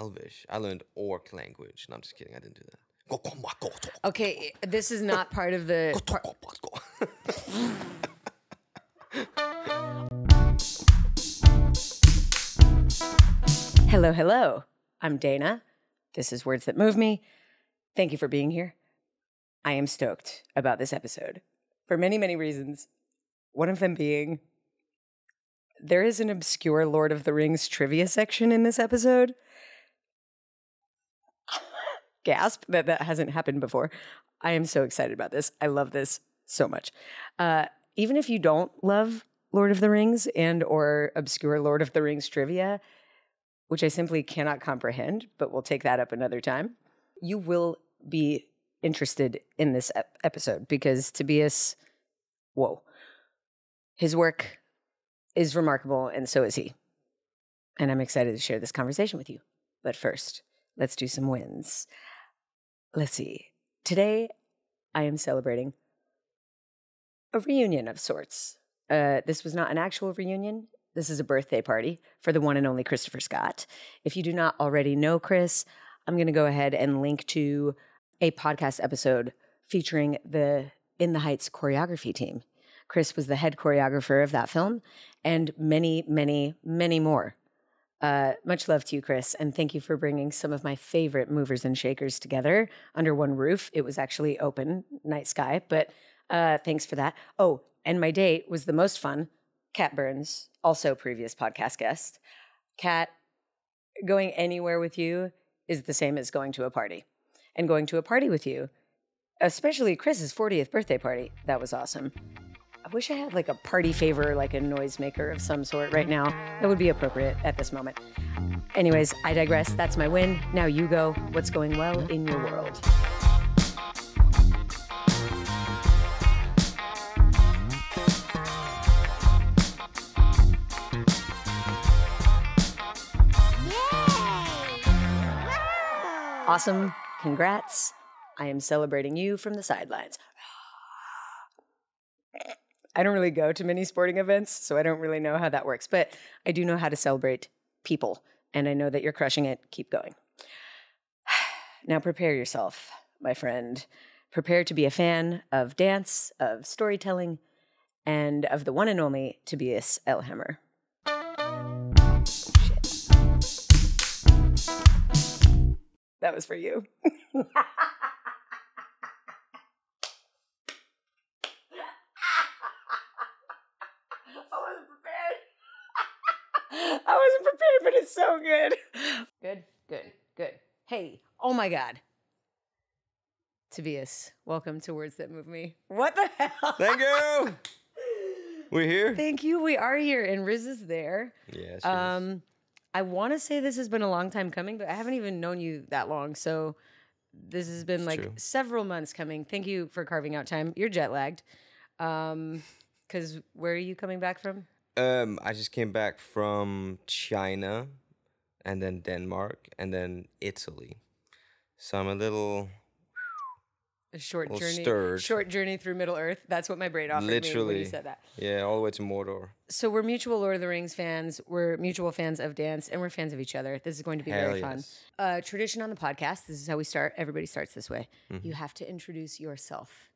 Elvish. I learned Orc language. No, I'm just kidding. I didn't do that. Okay, this is not part of the. hello, hello. I'm Dana. This is Words That Move Me. Thank you for being here. I am stoked about this episode for many, many reasons. One of them being there is an obscure Lord of the Rings trivia section in this episode. Gasp that that hasn't happened before. I am so excited about this. I love this so much. Uh, even if you don't love Lord of the Rings and or obscure Lord of the Rings trivia, which I simply cannot comprehend, but we'll take that up another time, you will be interested in this ep- episode because Tobias, whoa, his work is remarkable and so is he. And I'm excited to share this conversation with you. But first, let's do some wins. Let's see. Today, I am celebrating a reunion of sorts. Uh, this was not an actual reunion. This is a birthday party for the one and only Christopher Scott. If you do not already know Chris, I'm going to go ahead and link to a podcast episode featuring the In the Heights choreography team. Chris was the head choreographer of that film and many, many, many more. Uh, much love to you, Chris, and thank you for bringing some of my favorite movers and shakers together under one roof. It was actually open night sky, but uh, thanks for that. Oh, and my date was the most fun. Kat Burns, also previous podcast guest. Kat, going anywhere with you is the same as going to a party, and going to a party with you, especially Chris's 40th birthday party, that was awesome. I wish I had like a party favor, like a noisemaker of some sort right now. That would be appropriate at this moment. Anyways, I digress. That's my win. Now you go. What's going well in your world? Awesome. Congrats. I am celebrating you from the sidelines. I don't really go to many sporting events, so I don't really know how that works, but I do know how to celebrate people, and I know that you're crushing it. Keep going. Now prepare yourself, my friend. Prepare to be a fan of dance, of storytelling, and of the one and only Tobias Ellehammer. That was for you. I wasn't prepared. I wasn't prepared, but it's so good. Good, good, good. Hey, oh my God. Tobias, welcome to Words That Move Me. What the hell? Thank you. We're here. Thank you. We are here, and Riz is there. Yes. yes. Um, I want to say this has been a long time coming, but I haven't even known you that long. So this has been It's like true. several months coming. Thank you for carving out time. You're jet lagged. Um, because where are you coming back from? Um, I just came back from China, and then Denmark, and then Italy. So I'm a little A short Well, journey. stirred. Short journey through Middle Earth. That's what my brain offered me when you Literally. said that. yeah, all the way to Mordor. So we're mutual Lord of the Rings fans. We're mutual fans of dance, and we're fans of each other. This is going to be Hell very fun. Uh, tradition on the podcast. This is how we start. Everybody starts this way. Mm-hmm. You have to introduce yourself.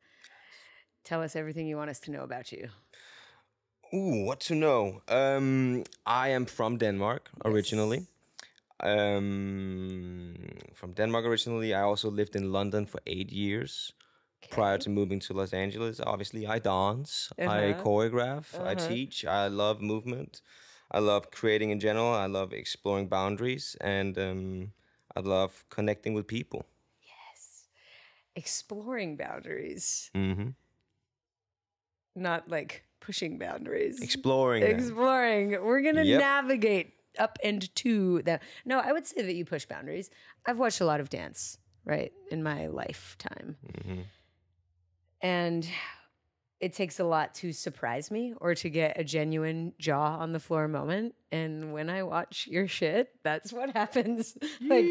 Tell us everything you want us to know about you. Ooh, what to know? Um, I am from Denmark originally. Um, from Denmark originally. I also lived in London for eight years prior to moving to Los Angeles. Obviously, I dance, I Uh-huh. choreograph, I Uh-huh. teach. I love movement. I love creating in general. I love exploring boundaries, and um, I love connecting with people. Yes. Exploring boundaries, hmm not like pushing boundaries. Exploring. them. Exploring. We're gonna Yep. navigate up and to that. No, I would say that you push boundaries. I've watched a lot of dance, right, in my lifetime. Mhm. And it takes a lot to surprise me or to get a genuine jaw on the floor moment. And when I watch your shit, that's what happens. like,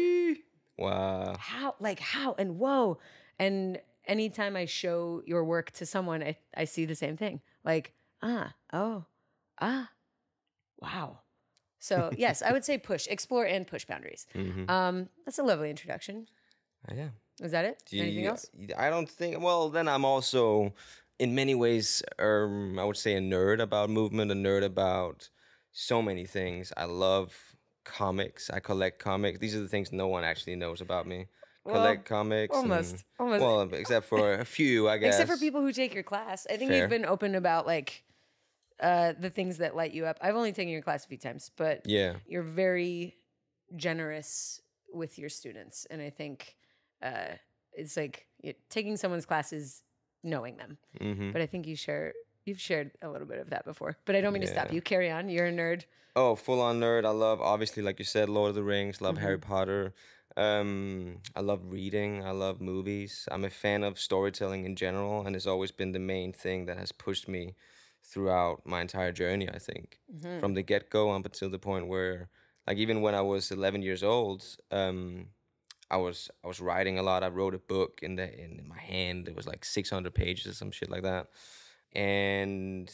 Wow. how, like, how, and whoa. And anytime I show your work to someone, I, I see the same thing. Like, ah, oh, ah, wow. So yes, I would say push, explore, and push boundaries. hmm Um, that's a lovely introduction. yeah. Is that it? Do Anything else? I don't think. Well, then I'm also, in many ways, um, I would say a nerd about movement, a nerd about so many things. I love comics. I collect comics. These are the things no one actually knows about me. Well, Collect comics. Almost, and- almost. well, except for a few, I guess. Except for people who take your class. I think Fair. you've been open about like uh, the things that light you up. I've only taken your class a few times, but Yeah. you're very generous with your students, and I think uh, it's like taking someone's classes, knowing them. hmm But I think you share you've shared a little bit of that before. But I don't mean to stop you. Carry on. You're a nerd. Oh, full on nerd. I love, obviously, like you said, Lord of the Rings. Love Harry Mm-hmm. Potter. Um, I love reading. I love movies. I'm a fan of storytelling in general, and it's always been the main thing that has pushed me throughout my entire journey. I think Mm-hmm. from the get go up until the point where, like, even when I was 11 years old, um, I was I was writing a lot. I wrote a book in the in my hand. It was like 600 pages or some shit like that, and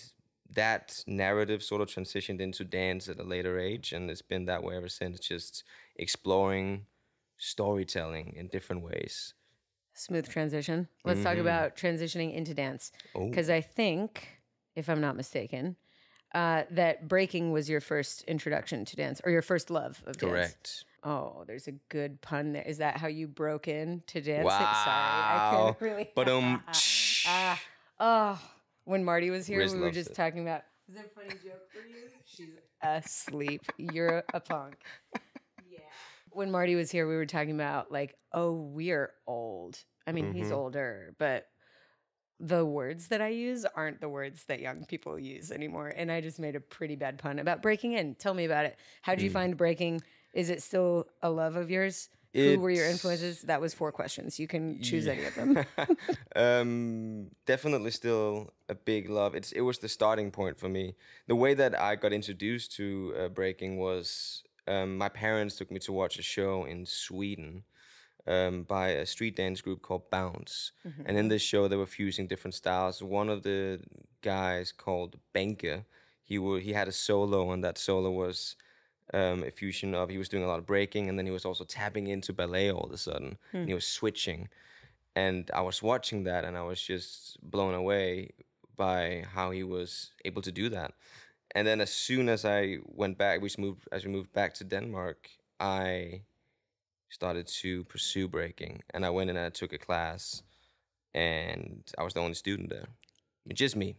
that narrative sort of transitioned into dance at a later age, and it's been that way ever since. Just exploring storytelling in different ways. Smooth transition. Let's talk Mhm. about transitioning into dance. Oh, Because I think, if I'm not mistaken, uh, that breaking was your first introduction to dance or your first love of dance. correct. Oh, there's a good pun there. Is that how you broke into dancing? Wow. Sorry, I can't really. But um, ah, oh, when Marty was here, Riz we were just it. talking about. Is that a funny joke for you? She's asleep. You're a punk. Yeah. When Marty was here, we were talking about like, oh, we're old. I mean, he's Mhm. older, but the words that I use aren't the words that young people use anymore. And I just made a pretty bad pun about breaking in. Tell me about it. How did you Mm. find breaking? Is it still a love of yours? Who were your influences? That was four questions. You can choose Yeah. any of them. um, definitely still a big love. It's it was the starting point for me. The way that I got introduced to uh, breaking was um, my parents took me to watch a show in Sweden um, by a street dance group called Bounce, and in this show they were fusing different styles. One of the guys called Benke, he wa he had a solo, and that solo was um, a fusion of he was doing a lot of breaking, and then he was also tapping into ballet all of a sudden, and he was switching and I was watching that and I was just blown away by how he was able to do that. And then as soon as I went back, we moved as we moved back to Denmark, I started to pursue breaking, and I went in and I took a class, and I was the only student there, just me,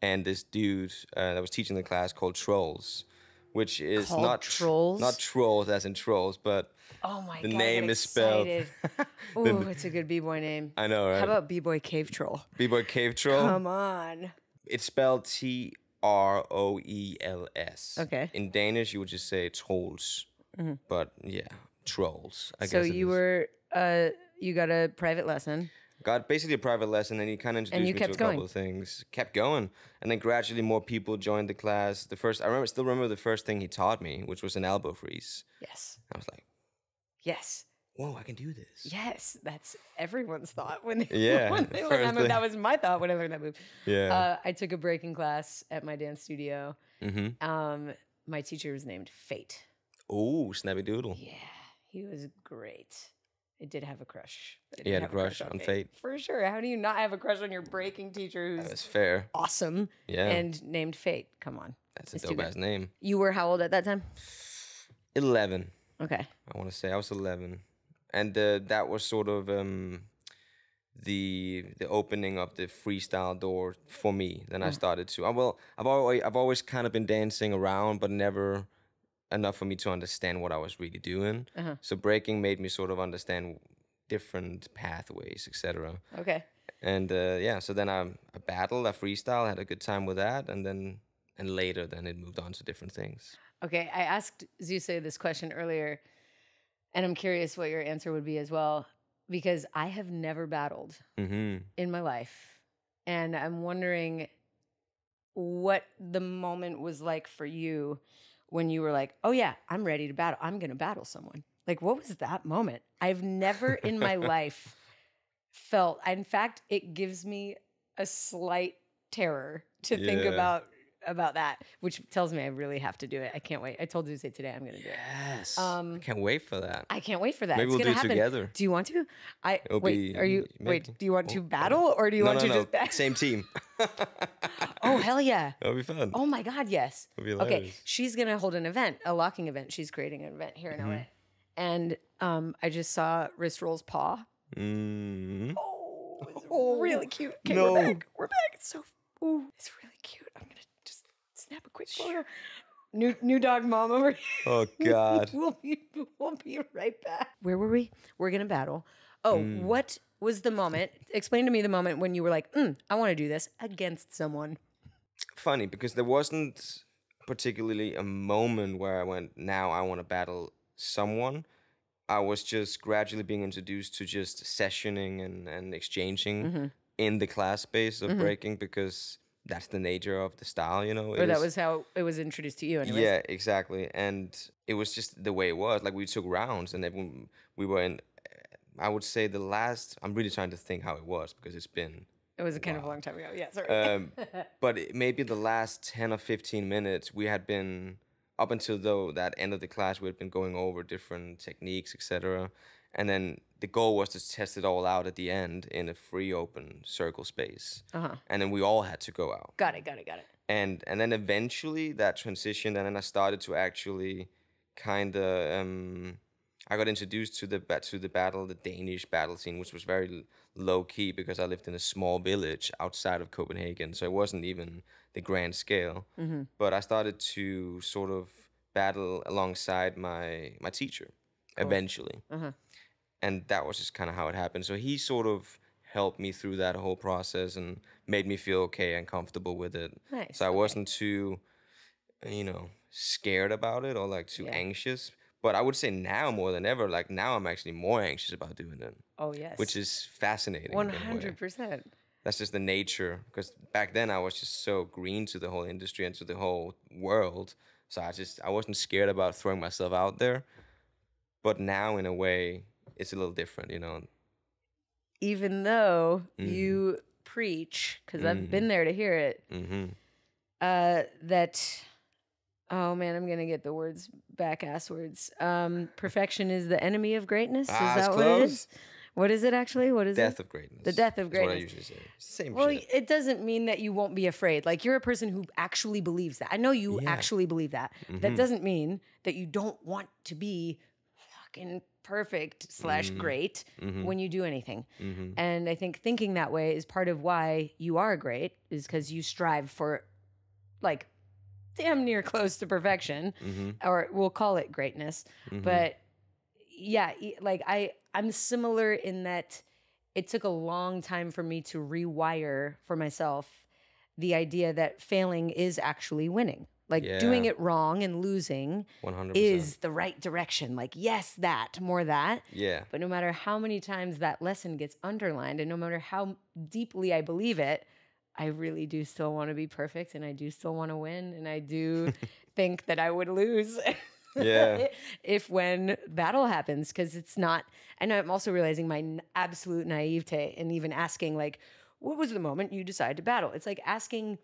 and this dude uh, that was teaching the class called Trolls, which is Called not tr- Trolls? not trolls as in trolls, but oh my the god! Name is spelled. Ooh, it's a good b boy name. I know, right? How about b boy cave troll? B-boy cave troll. Come on. It's spelled T R O E L S. Okay. In Danish, you would just say trolls, Mhm. but yeah, trolls. I So guess you were uh you got a private lesson. got basically a private lesson, and he kind of introduced you me kept to a couple of things. Kept going, and then gradually more people joined the class. The first, I remember, still remember the first thing he taught me, which was an elbow freeze. Yes. I was like, Yes. "Whoa, I can do this!" Yes. That's everyone's thought when they Yeah, when they learn that move. That was my thought when I learned that move. Yeah. Uh, I took a breaking class at my dance studio. mm-hmm. Um, my teacher was named Fate. Oh, snappy doodle. Yeah, he was great. I did have a crush. I You had a crush on Fate? For sure. How do you not have a crush on your breaking teacher who's That's fair. awesome Yeah, and named Fate? Come on. that's a it's too dope ass name. You were how old at that time? Eleven. Okay. I want to say I was 11, and uh, that was sort of um, the the opening of the freestyle door for me. Then I started to. I well, I've always I've always kind of been dancing around, but never enough for me to understand what I was really doing. Uh-huh. So breaking made me sort of understand different pathways, etc. Okay. And uh, yeah, so then I, I battled, I freestyle, had a good time with that, and then and later then it moved on to different things. Okay. I asked Zuce this question earlier, and I'm curious what your answer would be as well, because I have never battled hmm in my life. And I'm wondering what the moment was like for you when you were like, oh, yeah, I'm ready to battle. I'm going to battle someone. Like, what was that moment? I've never in my life felt, in fact, it gives me a slight terror to think about about that, which tells me I really have to do it. I can't wait. I told Zuce today I'm going to do it. Yes. Um, I can't wait for that. I can't wait for that. Maybe it's we'll gonna do it happen. together. Do you want to? I It'll wait. be- are you maybe. wait? Do you want to battle or do you no, want no, to no. just battle? Same team. Oh hell yeah! That'll be fun. Oh my god, yes. Okay, she's gonna hold an event, a locking event. She's creating an event here in Mm-hmm. LA, and um, I just saw Wrist Roll's paw. Mm. Oh, really cute. Okay, No. we're back. We're back. It's so. Ooh, it's really cute. I'm gonna just snap a quick photo. New new dog mom over here. Oh God. we'll be we'll be right back. Where were we? We're gonna battle. Oh, Mm. what was the moment? Explain to me the moment when you were like, mm, I want to do this against someone. Funny because there wasn't particularly a moment where I went, now I want to battle someone. I was just gradually being introduced to just sessioning and, and exchanging Mm-hmm. in the class space of breaking because that's the nature of the style, you know. Or that was how it was introduced to you, anyways. Yeah, exactly. And it was just the way it was. Like we took rounds, and then we were in. I would say the last. I'm really trying to think how it was because it's been. It was a kind of a long time ago. Yeah, sorry. Um, but it, maybe the last ten or fifteen minutes, we had been up until though that end of the class, we had been going over different techniques, etc. And then the goal was to test it all out at the end in a free, open circle space. Uh-huh. And then we all had to go out got it. Got it. Got it. and and then eventually that transitioned and then i started to actually kind of um i got introduced to the to the battle the danish battle scene which was very low key because i lived in a small village outside of copenhagen so it wasn't even the grand scale mm-hmm. but i started to sort of battle alongside my my teacher eventually uh-huh. and that was just kind of how it happened. So he sort of helped me through that whole process and made me feel okay and comfortable with it. Nice, So I okay. wasn't too, you know, scared about it or like too Yeah. anxious. But I would say now more than ever, like now I'm actually more anxious about doing it, Oh yes. which is fascinating. one in a way. hundred percent. That's just the nature. Because back then I was just so green to the whole industry and to the whole world. So I just I wasn't scared about throwing myself out there. But now in a way, it's a little different, you know. Even though Mm-hmm. you preach, because I've been there to hear it, hmm uh, that oh man, I'm gonna get the words back ass words. Um, perfection is the enemy of greatness. Is Ah, that what it is? What is it actually? What is Death it? Death of greatness. The death of greatness. That's what I usually say. Same Well, shit. it doesn't mean that you won't be afraid. Like you're a person who actually believes that. I know you Yeah. Mm-hmm. actually believe that. That doesn't mean that you don't want to be fucking perfect slash Mm-hmm. great when you do anything. Mhm. And I think thinking that way is part of why you are great, is because you strive for like damn near close to perfection, Mhm. or we'll call it greatness. Mhm. But yeah, like I, I'm similar in that it took a long time for me to rewire for myself the idea that failing is actually winning. Like doing it wrong and losing 100%. is the right direction. Like, yes, that, more that. Yeah. But no matter how many times that lesson gets underlined and no matter how deeply I believe it, I really do still want to be perfect and I do still want to win. And I do think that I would lose. Yeah. if when battle happens, because it's not, and I'm also realizing my n- absolute naivete and even asking, like, what was the moment you decided to battle? It's like asking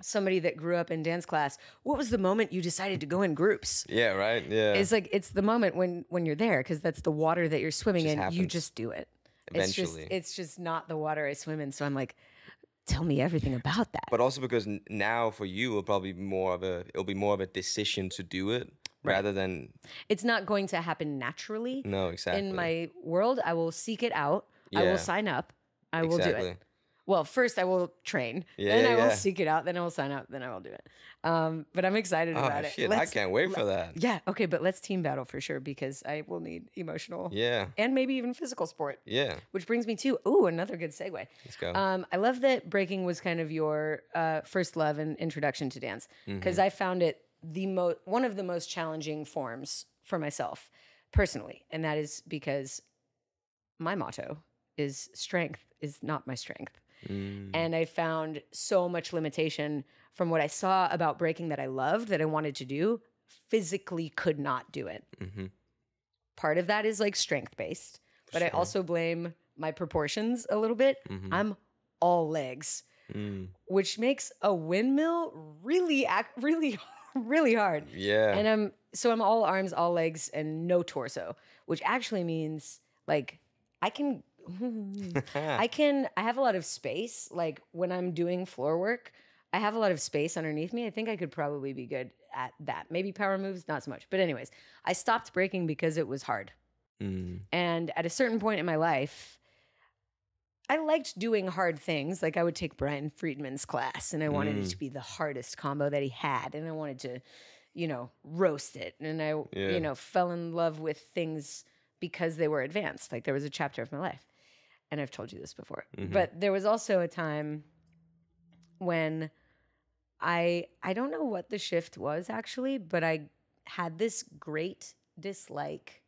somebody that grew up in dance class, what was the moment you decided to go in groups? Yeah, right? Yeah. It's like it's the moment when when you're there because that's the water that you're swimming in. You just do it. It's just Eventually. it's just not the water I swim in. So I'm like, tell me everything about that. but also because now for you it'll probably be more of a it'll be more of a decision to do it rather than it's not going to happen naturally no exactly in my world. I will seek it out. I will sign up. I will do it. Well, first I will train. Yeah, then I will yeah. seek it out. Then I will sign up. Then I will do it. Um, but I'm excited Oh about it. shit! I Let's- can't wait for that. Yeah. Okay. But let's team battle for sure because I will need emotional Yeah, and maybe even physical sport. yeah. Which brings me to ooh another good segue. Let's go. Um, I love that breaking was kind of your uh, first love and introduction to dance because Mm-hmm. I found it the mo- one of the most challenging forms for myself personally, and that is because my motto is strength is not my strength. Mm, And I found so much limitation from what I saw about breaking that I loved that I wanted to do, physically could not do it. hmm Part of that is like strength based, but I also blame my proportions a little bit. Mhm. I'm all legs. Mm. which makes a windmill really ac- really really hard. Yeah. And I'm so I'm all arms, all legs, and no torso, which actually means like I can I can I have a lot of space. Like when I'm doing floor work, I have a lot of space underneath me. I think I could probably be good at that. Maybe power moves, not so much. But anyways, I stopped breaking because it was hard. Mm. And at a certain point in my life, I liked doing hard things. Like I would take Brian Friedman's class and I wanted it Mm. to be the hardest combo that he had. And I wanted to, you know, roast it. And I, Yeah. you know, fell in love with things because they were advanced. Like there was a chapter of my life. And I've told you this before. Mhm. But there was also a time when I I don't know what the shift was actually, but I had this great dislike,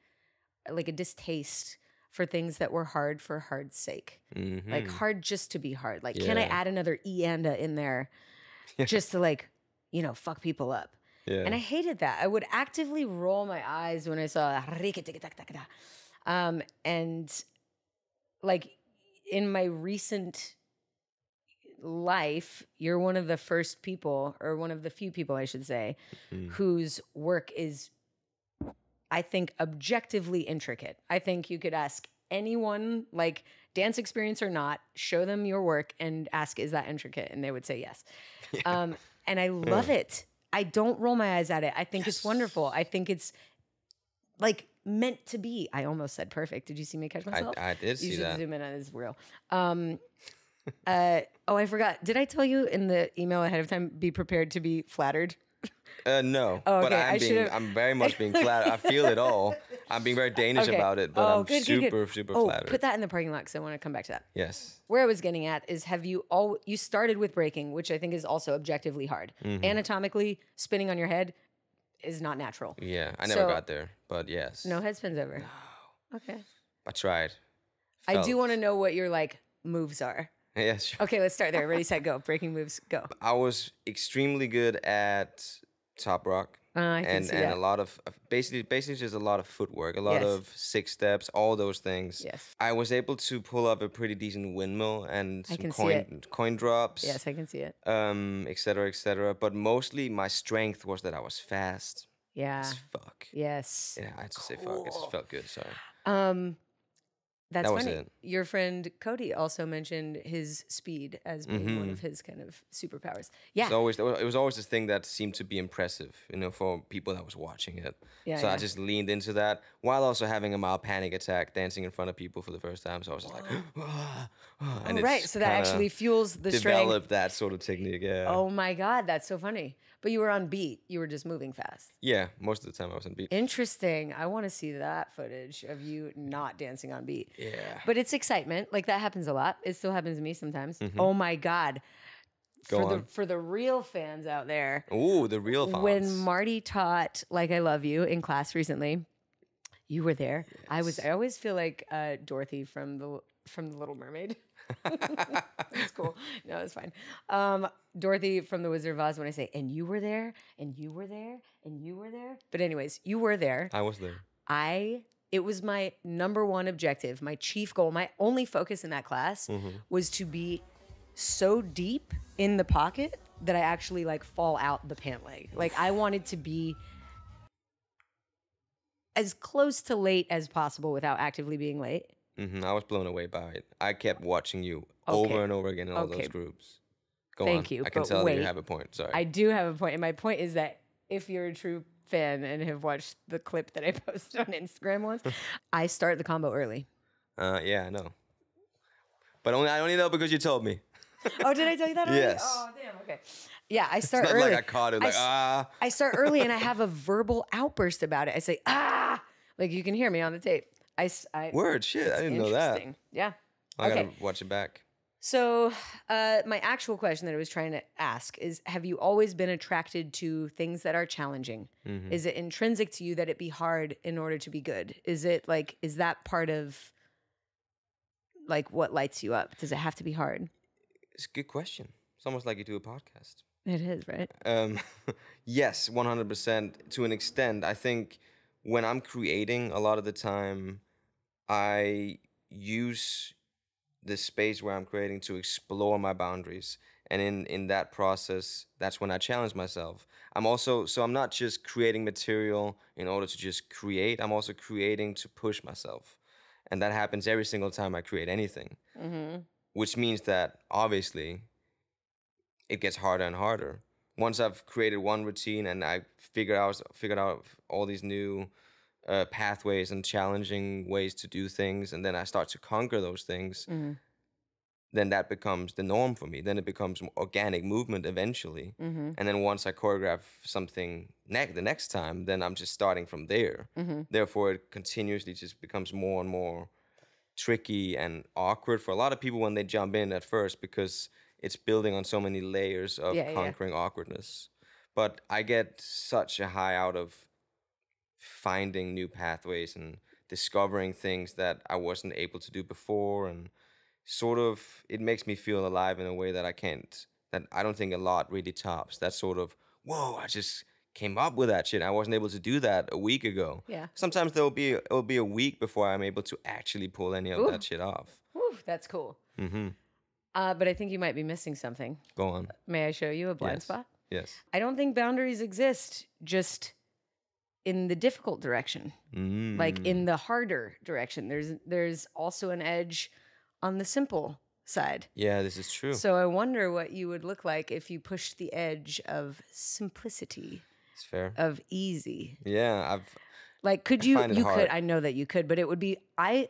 like a distaste for things that were hard for hard's sake. Mhm. Like hard just to be hard. Like can I add another e anda in there just to like, you know, fuck people up? yeah. And I hated that. I would actively roll my eyes when I saw um and like in my recent life, you're one of the first people or one of the few people I should say Mm. whose work is I think objectively intricate. I think you could ask anyone like dance experience or not, show them your work and ask is that intricate and they would say yes. Um and I love it. I don't roll my eyes at it. I think it's wonderful. I think it's like meant to be. I almost said perfect. Did you see me catch myself? I did you see should that. zoom in on this real. Um, uh, oh, I forgot. Did I tell you in the email ahead of time? Be prepared to be flattered. Uh, no, Oh, but I'm I being, I'm very much being flattered. I feel it all. I'm being very Danish Okay. about it, but Oh, I'm good, good, good. super, super Oh, flattered. put that in the parking lot because I want to come back to that. yes. Where I was getting at is have you all you started with breaking, which I think is also objectively hard. Mhm. Anatomically, spinning on your head is not natural. Yeah, I never So- got there, but yes. No head spins ever. Okay. I tried. I do Felt- want to know what your like moves are. Yes, sure. Okay, let's start there. Ready, set, go. Breaking moves, go. I was extremely good at top rock. Uh, I can and see and that. a lot of basically basically just a lot of footwork, a lot Yes. of six steps, all those things. Yes. I was able to pull up a pretty decent windmill and some coin coin drops. Yes, I can see it. Um, et cetera, et cetera. But mostly my strength was that I was fast Yeah. as fuck. Yes. Yeah, I had to say fuck. It just felt good. Sorry. Um, that's That was funny. it. Your friend Codie also mentioned his speed as being one Mhm. of his kind of superpowers. Yeah, It's always it was always this thing that seemed to be impressive, you know, for people that was watching it. yeah, so yeah. I just leaned into that while also having a mild panic attack, dancing in front of people for the first time. So I was just like, "Ah, ah," and oh, right. So that actually fuels the strength. developed that sort of technique. Yeah. Oh my god, that's so funny. But you were on beat. You were just moving fast. Yeah, most of the time I was on beat. Interesting. I want to see that footage of you not dancing on beat. yeah. But it's excitement. Like that happens a lot. It still happens to me sometimes. Oh my god. Mm-hmm. Go for the on. for the real fans out there, Ooh, the real fonts. when Marty taught "Like I Love You" in class recently, you were there. I was. I always feel like uh, Dorothy from the from the Little Mermaid. That's cool. No, it's fine. Um, Dorothy from the Wizard of Oz. When I say, and you were there, and you were there, and you were there. But anyways, you were there. I was there. I. It was my number one objective, my chief goal, my only focus in that class Mm-hmm. was to be so deep in the pocket that I actually like fall out the pant leg. Like I wanted to be as close to late as possible without actively being late. Hmm I was blown away by it. I kept watching you Okay. over and over again in all Okay. those groups. Go Thank on. you, I can tell that wait. you have a point. Sorry. I do have a point. and my point is that if you're a true fan and have watched the clip that I posted on Instagram once, I start the combo early. uh, yeah, I know. But only I only know because you told me. Oh, did I tell you that? Already? Yes. Oh, damn. Okay. Yeah, I It's start not early. like I caught it. Like s- ah. I start early and I have a verbal outburst about it. I say, ah, like you can hear me on the tape. I, I Word shit. I didn't know that. Yeah. I gotta watch it back. So, uh, my actual question that I was trying to ask is Have you always been attracted to things that are challenging? Mhm. Is it intrinsic to you that it be hard in order to be good? Is it like, is that part of like what lights you up? Does it have to be hard? It's a good question. It's almost like you do a podcast. It is, right? Um, yes, one hundred percent. To an extent, I think when I'm creating, a lot of the time, I use the space where I'm creating to explore my boundaries and in in that process that's when i challenge myself. I'm also so i'm not just creating material in order to just create i'm also creating to push myself and that happens every single time i create anything mm-hmm. which means that obviously it gets harder and harder once i've created one routine and i figured out figured out all these new uh, pathways and challenging ways to do things and then i start to conquer those things mm-hmm. then that becomes the norm for me. Then it becomes organic movement eventually. Mm-hmm. And then once i choreograph something ne- the next time then i'm just starting from there. Mm-hmm. Therefore it continuously just becomes more and more tricky and awkward for a lot of people when they jump in at first because it's building on so many layers of Yeah, yeah. conquering awkwardness but i get such a high out of finding new pathways and discovering things that I wasn't able to do before and sort of it makes me feel alive in a way that I can't that I don't think a lot really tops. That sort of whoa, I just came up with that shit. I wasn't able to do that a week ago. Yeah. Sometimes there'll be it'll be a week before I'm able to actually pull any of Ooh. that shit off. Whew, that's cool. Mm-hmm. Uh, but I think you might be missing something. Go on. May I show you a blind Yes. spot? Yes. I don't think boundaries exist just in the difficult direction, Mm. like in the harder direction. There's there's also an edge on the simple side. Yeah, this is true. So I wonder what you would look like if you pushed the edge of simplicity, it's fair. of easy. Yeah, I've Like, could I you? You hard. could. I know that you could, but it would be. I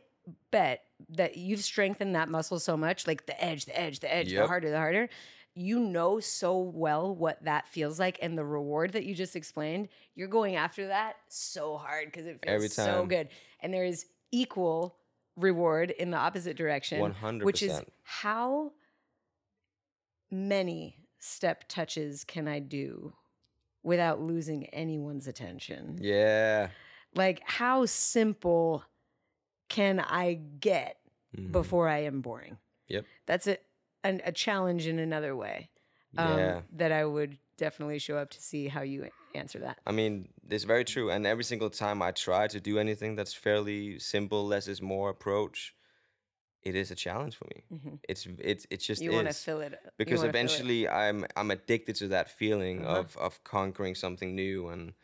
bet that you've strengthened that muscle so much, like the edge, the edge, the edge, the harder, the harder. You know so well what that feels like, and the reward that you just explained. You're going after that so hard because it feels so good, and there is equal reward in the opposite direction, 100%. which is how many step touches can I do without losing anyone's attention? yeah. like how simple can i get Mhm. before i am boring Yep. that's a, an, a challenge in another way um, Yeah. that i would definitely show up to see how you answer that I mean, it's very true. And every single time I try to do anything that's fairly simple, less is more approach, it is a challenge for me. Mhm. It's it's it just you want to fill it because wanna it. eventually I'm I'm addicted to that feeling Uh-huh. of of conquering something new and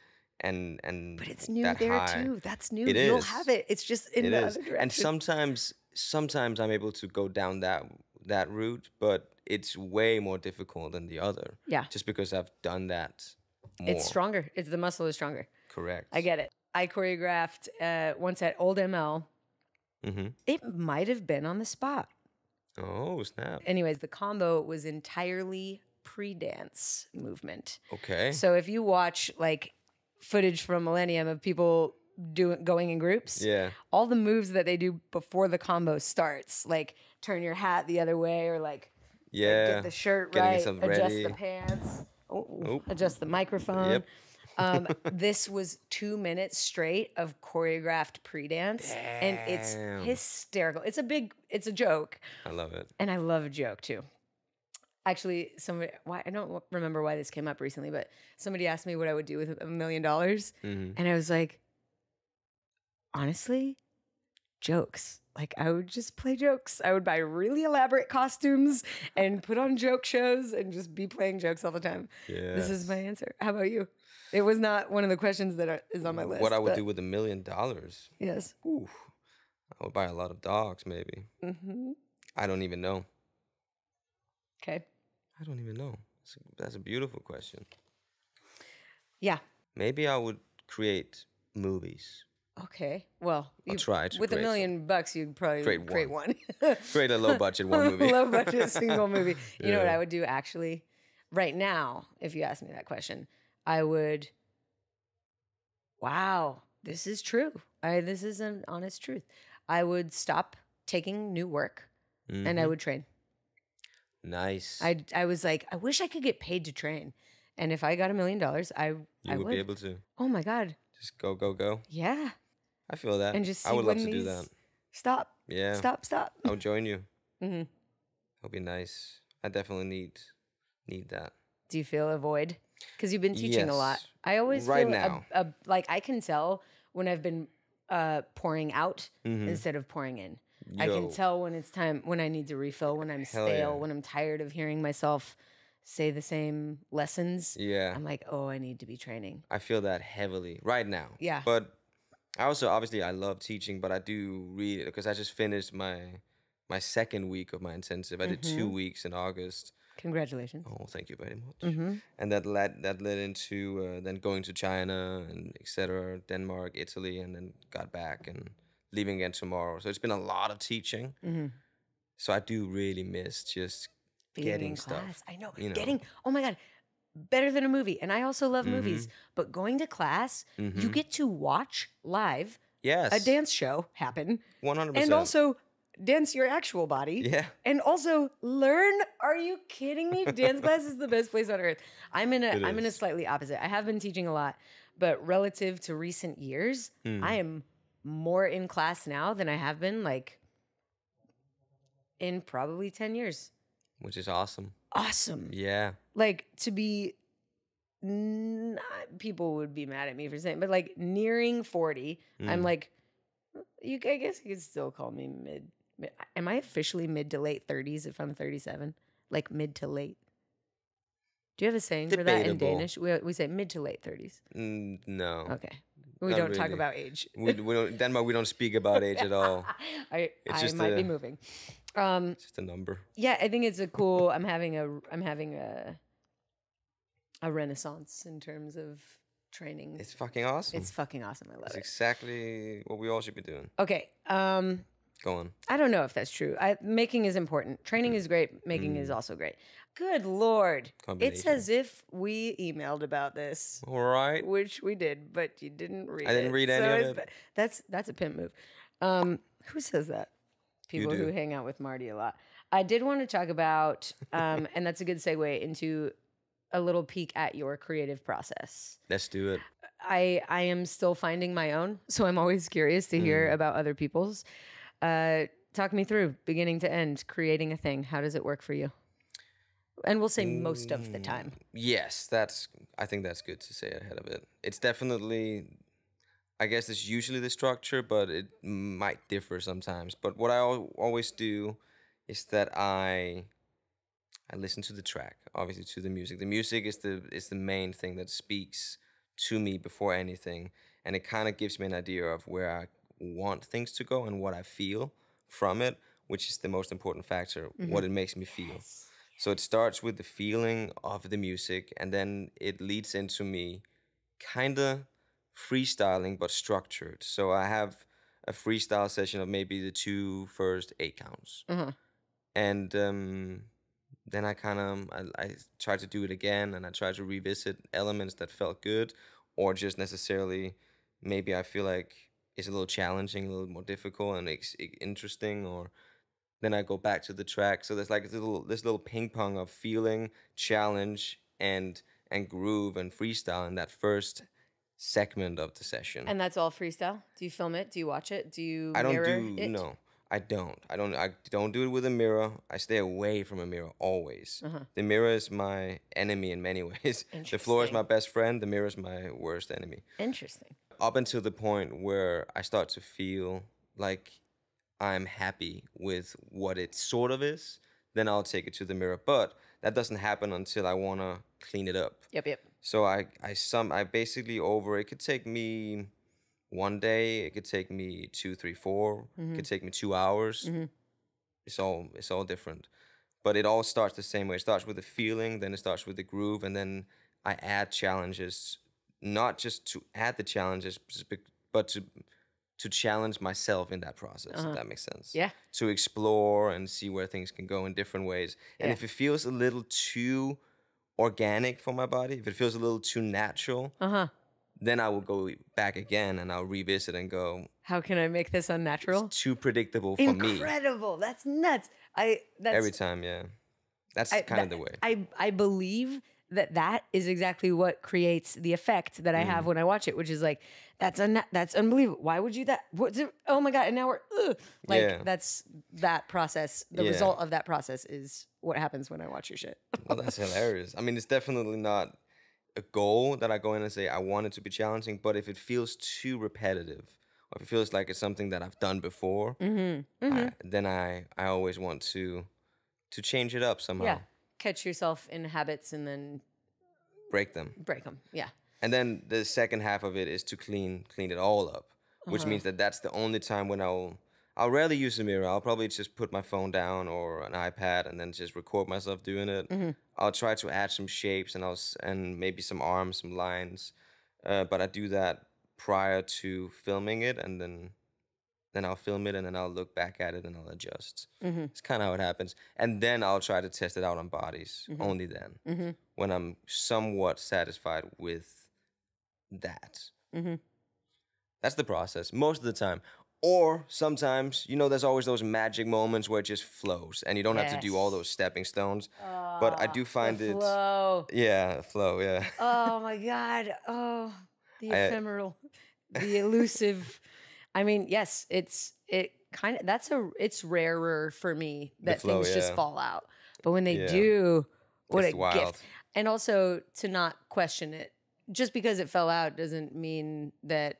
and and but it's new there high. too that's new It you'll is. have it it's just in It the is. other direction And sometimes sometimes I'm able to go down that that route, but it's way more difficult than the other. Yeah. Just because I've done that more. it's stronger it's the muscle is stronger Correct. i get it i choreographed uh, once at old ml Mm-hmm. it might have been on the spot Oh snap. anyways the combo was entirely pre-dance movement Okay. So if you watch like footage from Millennium of people doing going in groups, yeah. all the moves that they do before the combo starts, like turn your hat the other way or like, like, Yeah. get the shirt Getting right, adjust ready. the pants, oh, adjust the microphone. Yep. um, this was two minutes straight of choreographed pre-dance, and it's hysterical. It's a big, it's a joke, I love it. and I love a joke too. Actually, somebody why I don't remember why this came up recently, but somebody asked me what I would do with a million dollars, hmm and I was like, honestly, jokes. Like I would just play jokes. I would buy really elaborate costumes and put on joke shows and just be playing jokes all the time. Yeah. This is my answer. How about you? It was not one of the questions that are, is on my list. What I would do with a million dollars. Yes. Ooh. I would buy a lot of dogs, maybe. hmm I don't even know. Okay. I don't even know. That's a, that's a beautiful question. Yeah. Maybe I would create movies. Okay. Well, I'll you- try to with a create some. million bucks, you'd probably Create create, one. one. Create a low budget one movie. Low budget single movie. You know what I would do actually? Right now, if you ask me that question, I would. Wow, this is true. I this is an honest truth. I would stop taking new work and I Mhm. would train. Nice. I I was like, I wish I could get paid to train. And if I got a million dollars, I you I would, would. be able to oh my god, just go, go, go. yeah. I feel that. And just I would love to do that. Stop, Yeah. stop, stop. I would join you. hmm That'll be nice. I definitely need need that. Do you feel a void? Because you've been teaching a lot. I always Right feel now. A, a, like I can tell when I've been uh, pouring out Mhm. instead of pouring in. I can tell when it's time when I need to refill, when I'm Hell stale, yeah. when I'm tired of hearing myself say the same lessons. Yeah. I'm like, oh, I need to be training. I feel that heavily right now. Yeah. But I also obviously I love teaching, but I do read it because I just finished my my second week of my intensive. I did Mm-hmm. two weeks in August. Congratulations. Oh, thank you very much. Mm-hmm. And that led that led into uh, then going to China and etc. Denmark, Italy, and then got back and leaving again tomorrow. So it's been a lot of teaching. Mm-hmm. So I do really miss just Being getting in stuff. class. I know. you know. Getting oh my god, better than a movie. And I also love movies, Mm-hmm. but going to class, you get to watch live Yes, a dance show happen one hundred and percent. And also dance your actual body. yeah, And also learn. Are you kidding me? Dance class is the best place on earth. I'm in a am in a slightly opposite. I have been teaching a lot, but relative to recent years, Hmm. I am more in class now than I have been like in probably 10 years. which is awesome. Awesome. Yeah, Like to be not, people would be mad at me for saying, but like nearing 40, I'm Mm. like you I guess you could still call me mid, mid am I officially mid to late 30s if I'm 37? Like mid to late. Do you have a saying for that in Danish? We, we say mid to late 30s. Mm, no. Okay. We Not don't talk about age. We, we don't Denmark. We don't speak about age at all. I, It's I might be moving. Um, It's just a number. yeah, I think it's a cool. I'm having a I'm having a a renaissance in terms of training. It's fucking awesome. It's fucking awesome. I love It's it. exactly what we all should be doing. Okay. Um, Go on. I don't know if that's true. I, making is important. Training is great. Making is also great. Good lord! It's Combination. as if we emailed about this, All right. which we did, but you didn't read. I didn't it. read any of it's it. That's that's a pimp move. Um, who says that? People who hang out with Marty a lot. I did want to talk about, um, and that's a good segue into a little peek at your creative process. Let's do it. I I am still finding my own, so I'm always curious to hear Mm. about other people's. Uh, talk me through beginning to end, creating a thing. How does it work for you? And we'll say most of the time. Yes, that's. I think that's good to say ahead of it. It's definitely. I guess it's usually the structure, but it might differ sometimes. But what I al- always do is that I. I listen to the track, obviously to the music. The music is the is the main thing that speaks to me before anything, and it kind of gives me an idea of where I want things to go and what I feel from it, which is the most important factor. What it makes me feel. So it starts with the feeling of the music, and then it leads into me kind of freestyling but structured. So I have a freestyle session of maybe the two first eight counts, Uh-huh. and um, then I kind of I, I try to do it again, and I try to revisit elements that felt good, or just necessarily maybe I feel like it's a little challenging, a little more difficult, and it's interesting, or then I go back to the track. So there's like this little this little ping pong of feeling, challenge, and and groove and freestyle in that first segment of the session. And that's all freestyle. Do you film it? Do you watch it? Do you I don't do it? no. I don't. I don't. I don't do it with a mirror. I stay away from a mirror always. Uh-huh. The mirror is my enemy in many ways. The floor is my best friend. The mirror is my worst enemy. Interesting. Up until the point where I start to feel like I'm happy with what it sort of is, then I'll take it to the mirror. But that doesn't happen until I want to clean it up. Yep, yep. So I I some I basically over it could take me one day, it could take me two, three, four, it could mm-hmm. take me two hours. Mm-hmm. It's all it's all different. But it all starts the same way. It starts with the feeling, then it starts with the groove, and then I add challenges, not just to add the challenges, but to to challenge myself in that process. If uh-huh. that makes sense. Yeah. To explore and see where things can go in different ways. And if it feels a little too organic for my body, if it feels a little too natural, Uh-huh. Then I will go back again and I'll revisit and go, How can I make this unnatural? it's too predictable for me. Incredible. That's nuts. I that's Every time, yeah. That's I, kind of the way. I I believe that that is exactly what creates the effect that I have Mm. when I watch it, which is like that's un- that's unbelievable. Why would you that? What's it? Oh my god! And now we're ugh. like Yeah. that's that process. The Yeah. result of that process is what happens when I watch your shit. well, that's hilarious. I mean, it's definitely not a goal that I go in and say I want it to be challenging, but if it feels too repetitive or if it feels like it's something that I've done before, Mm-hmm. I, then I I always want to to change it up somehow, Yeah. Catch yourself in habits and then break them. break them. Yeah. And then the second half of it is to clean clean it all up, which Uh-huh. means that that's the only time when I'll I'll rarely use the mirror. I'll probably just put my phone down or an iPad and then just record myself doing it. Mm-hmm. I'll try to add some shapes and I'll and maybe some arms, some lines, uh, but I do that prior to filming it, and then then I'll film it and then I'll look back at it and I'll adjust. Mm-hmm. It's kind of how it happens, and then I'll try to test it out on bodies. Mm-hmm. Only then, when I'm somewhat satisfied with that. Mm-hmm. That's the process most of the time. Or sometimes, you know, there's always those magic moments where it just flows and you don't have to do all those stepping stones. but I do ah, find it, Flow. yeah, flow, yeah. Oh my God. Oh, the I- uh, ephemeral, the elusive. I mean, yes, it's it kind of that's a it's rarer for me that flow, things just fall out. But when they Yeah. do, what It's a wild. gift. And also to not question it. Just because it fell out doesn't mean that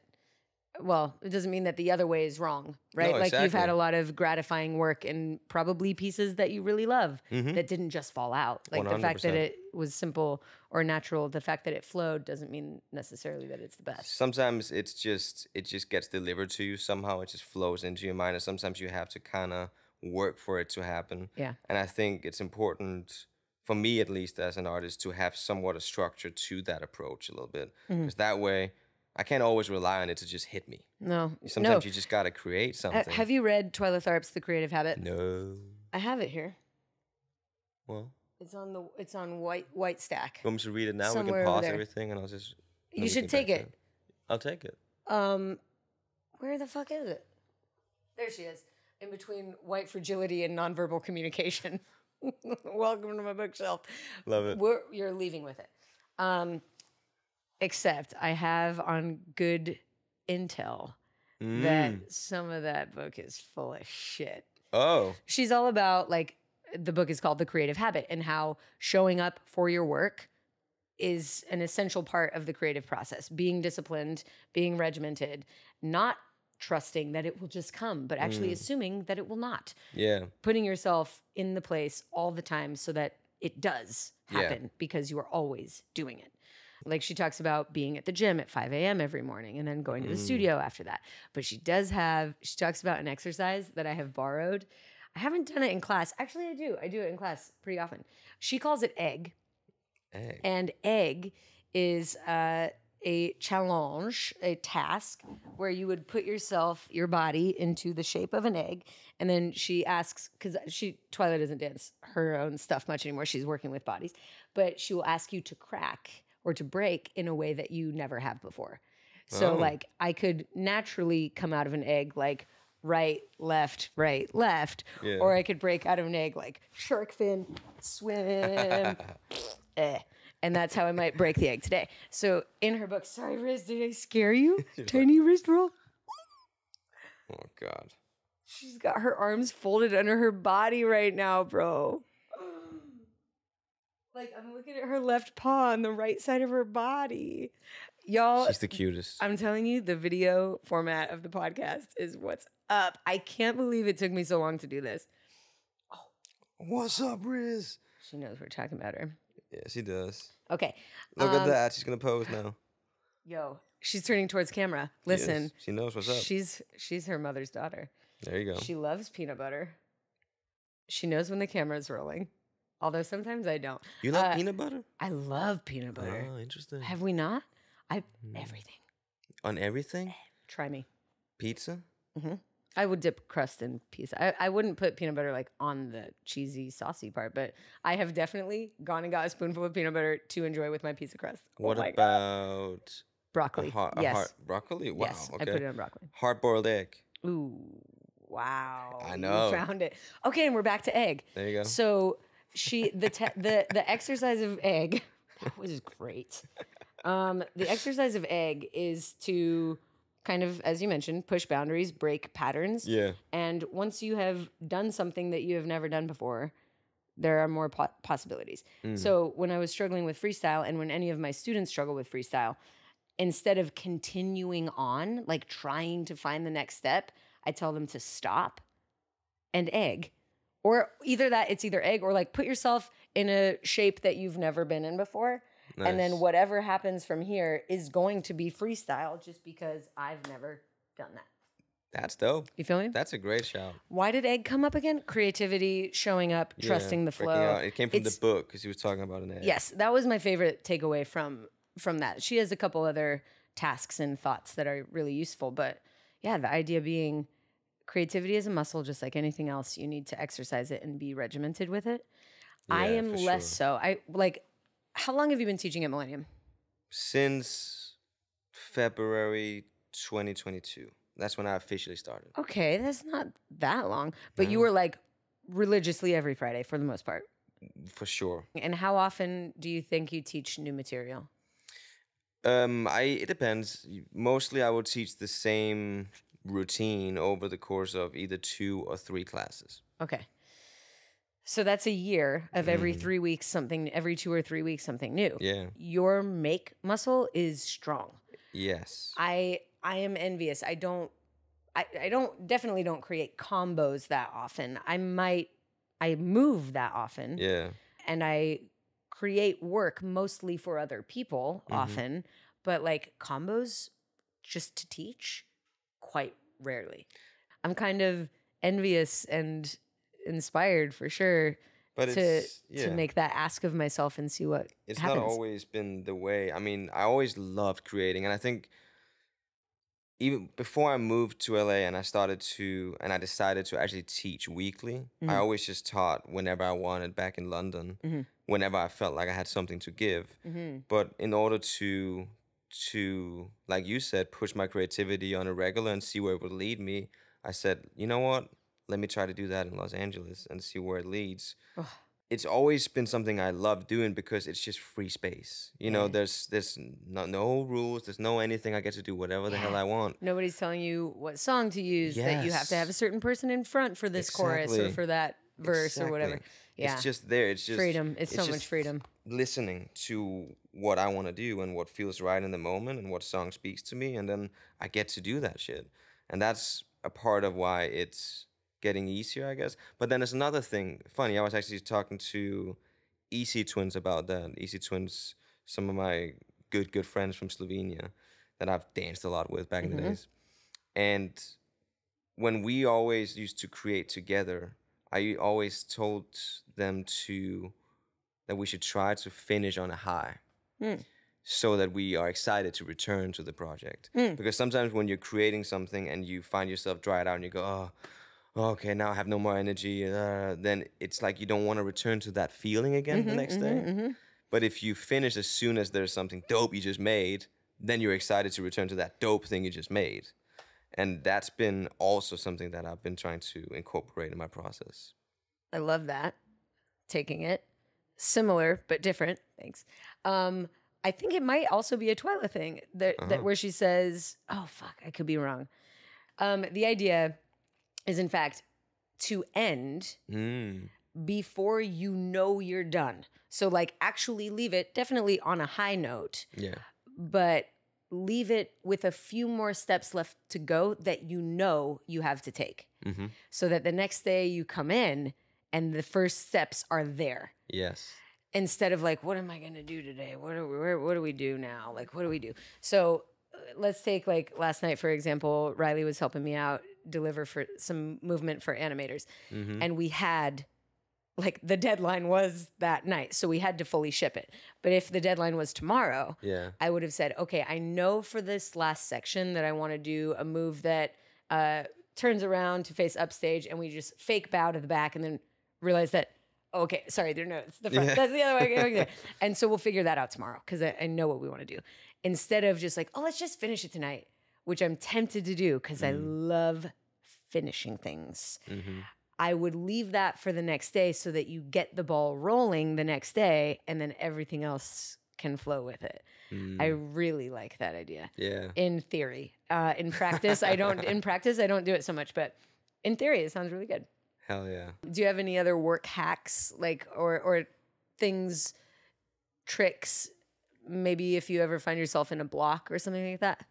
well, it doesn't mean that the other way is wrong, right? No, like you've had a lot of gratifying work and probably pieces that you really love Mhm. that didn't just fall out. Like the fact that it was simple or natural, the fact that it flowed doesn't mean necessarily that it's the best. Sometimes it's just, it just gets delivered to you somehow. It just flows into your mind. And sometimes you have to kind of work for it to happen. Yeah. And I think it's important, for me at least as an artist, to have somewhat a structure to that approach a little bit. Mm-hmm. Because that way, I can't always rely on it to just hit me. No. Sometimes no. you just got to create Ha- something. have you read Twyla Tharp's The Creative Habit? No. I have it here. Well, It's on the it's on white white stack. you want me to read it now? Somewhere we can pause everything and I'll just. You should take it. I'll take it. Um where the fuck is it? There she is. In between white fragility and nonverbal communication. Welcome to my bookshelf. Love it. We're, you're leaving with it. Um, except I have on good intel Mm. that some of that book is full of shit. Oh. She's all about like the book is called The Creative Habit and how showing up for your work is an essential part of the creative process. Being disciplined, being regimented, not trusting that it will just come, but actually assuming that it will not Yeah. putting yourself in the place all the time so that it does Yeah. happen because you are always doing it. Like she talks about being at the gym at 5 a.m. every morning and then going to the studio after that. But she does have, she talks about an exercise that I have borrowed. I haven't done it in class. Actually, I do. I do it in class pretty often. She calls it egg. Egg. And egg is uh, a challenge, a task where you would put yourself, your body into the shape of an egg. And then she asks, because she, Twyla doesn't dance her own stuff much anymore. She's working with bodies, but she will ask you to crack or to break in a way that you never have before. So, Oh. like, I could naturally come out of an egg like right, left, right, left, Yeah. or I could break out of an egg like shark fin, swim, eh. And that's how I might break the egg today. So in her book, sorry, Riz, did I scare you? Tiny wrist roll. Oh God. She's got her arms folded under her body right now, bro. Like I'm looking at her left paw on the right side of her body. Y'all, She's the cutest. I'm telling you, the video format of the podcast is what's up. I can't believe it took me so long to do this. Oh. What's up, Riz? She knows we're talking about her. Yeah, she does. Okay. Look at Um, that. She's gonna pose now. Yo, she's turning towards camera. Yes, Listen, she knows what's up. she's she's her mother's daughter. there you go. She loves peanut butter. She knows when the camera's rolling. Although sometimes I don't. you love uh, peanut butter? I love peanut butter. Oh, interesting. Have we not? I Mm. everything. On everything? Try me. Pizza? Mm-hmm. I would dip crust in pizza. I, I wouldn't put peanut butter like on the cheesy, saucy part, but I have definitely gone and got a spoonful of peanut butter to enjoy with my pizza crust. Oh What God. about broccoli? a yes, heart broccoli? Wow. yes, okay. I put it on broccoli. Hard boiled egg. Ooh, wow! I you know. found it. Okay, and we're back to egg. There you go. So she the te- the the exercise of egg that was great. Um, the exercise of egg is to kind of, as you mentioned, push boundaries, break patterns. Yeah. And once you have done something that you have never done before, there are more po- possibilities. Mm. So when I was struggling with freestyle, and when any of my students struggle with freestyle, instead of continuing on, like trying to find the next step, I tell them to stop and egg. Or either that, it's either egg or like put yourself in a shape that you've never been in before. And then whatever happens from here is going to be freestyle just because I've never done that. That's dope. You feel me? That's a great shout. Why did egg come up again? Creativity, showing up, Yeah, trusting the flow. It came from It's- the book because he was talking about an egg. Yes, that was my favorite takeaway from from that. She has a couple other tasks and thoughts that are really useful, but yeah, the idea being creativity is a muscle just like anything else. You need to exercise it and be regimented with it. I am less sure. so. I like how long have you been teaching at Millennium? Since February 2022. That's when I officially started. Okay, that's not that long, but you were like religiously every Friday for the most part. For sure. And how often do you think you teach new material? Um, I it depends. Mostly, I would teach the same routine over the course of either two or three classes. Okay. So that's a year of every three weeks, something, every two or three weeks, something new. Yeah. Your make muscle is strong. Yes. I I am envious. I don't I, I don't definitely don't create combos that often. I might I move that often Yeah. and I create work mostly for other people Mm-hmm. often, but like combos just to teach quite rarely. I'm kind of envious and inspired for sure But to yeah. to make that ask of myself and see what it's happens. not always been the way. I mean, I always loved creating, and I think even before I moved to LA and I started to and I decided to actually teach weekly, I Mhm. always just taught whenever I wanted back in London, Mhm. whenever I felt like I had something to give. Mhm. But in order to to like you said, push my creativity on a regular and see where it would lead me, I said, you know what? Let me try to do that in Los Angeles and see where it leads Ugh. it's always been something I love doing because it's just free space. You know, there's there's no, no rules, there's no anything. I get to do whatever the hell I want. Nobody's telling you what song to use, that you have to have a certain person in front for this chorus or for that verse or whatever. Yeah. It's just there. It's just freedom. It's, so much freedom. Listening to what I want to do and what feels right in the moment and what song speaks to me, and then I get to do that shit. And that's a part of why it's getting easier, I guess. But then there's another thing. Funny, I was actually talking to Easy Twins about that. Easy Twins, some of my good good friends from Slovenia that I've danced a lot with back in the Mhm. days. And when we always used to create together, I always told them to that we should try to finish on a high. Mm. So that we are excited to return to the project. Mm. Because sometimes when you're creating something and you find yourself dried out and you go, oh, okay, now I have no more energy, uh, then it's like you don't want to return to that feeling again the Mhm, next mhm, day. mhm. But if you finish as soon as there's something dope you just made, then you're excited to return to that dope thing you just made. And that's been also something that I've been trying to incorporate in my process. I love that. Taking it similar but different. Thanks. Um, I think it might also be a Twyla thing that, that Uh-huh. where she says, "Oh fuck, I could be wrong." Um, the idea is, in fact, to end Mm. before you know you're done. So, like, actually leave it definitely on a high note, Yeah. but leave it with a few more steps left to go that you know you have to take, hmm so that the next day you come in and the first steps are there Yes. instead of like, what am I going to do today? What do we, where, what do we do now? Like, what do we do? So uh, let's take like last night, for example, Riley was helping me out deliver for some movement for animators. hmm And we had like the deadline was that night. So we had to fully ship it. But if the deadline was tomorrow, Yeah. I would have said, okay, I know for this last section that I want to do a move that uh, turns around to face upstage and we just fake bow to the back and then realize that, okay, sorry, there no, it's the front. Yeah. That's the other way. And so we'll figure that out tomorrow because I, I know what we want to do. Instead of just like, oh, let's just finish it tonight, which I'm tempted to do because I love finishing things. hmm I would leave that for the next day so that you get the ball rolling the next day and then everything else can flow with it. Mm. I really like that idea. yeah. In theory, uh, in practice, I don't. In practice, I don't do it so much, but in theory, it sounds really good. Hell yeah. Do you have any other work hacks, like or or things, tricks, maybe if you ever find yourself in a block or something like that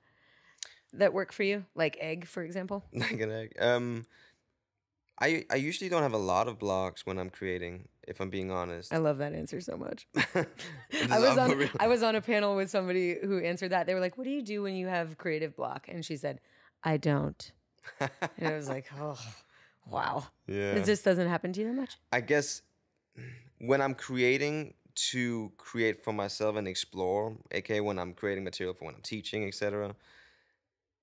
that work for you, like egg, for example. like an egg. Um, I I usually don't have a lot of blocks when I'm creating. If I'm being honest, I love that answer so much. I was on real. I was on a panel with somebody who answered that. They were like, "What do you do when you have creative block?" And she said, "I don't." and I was like, "Oh, wow." yeah. It just doesn't happen to you that much. I guess when I'm creating to create for myself and explore, aka when I'm creating material for when I'm teaching, etc.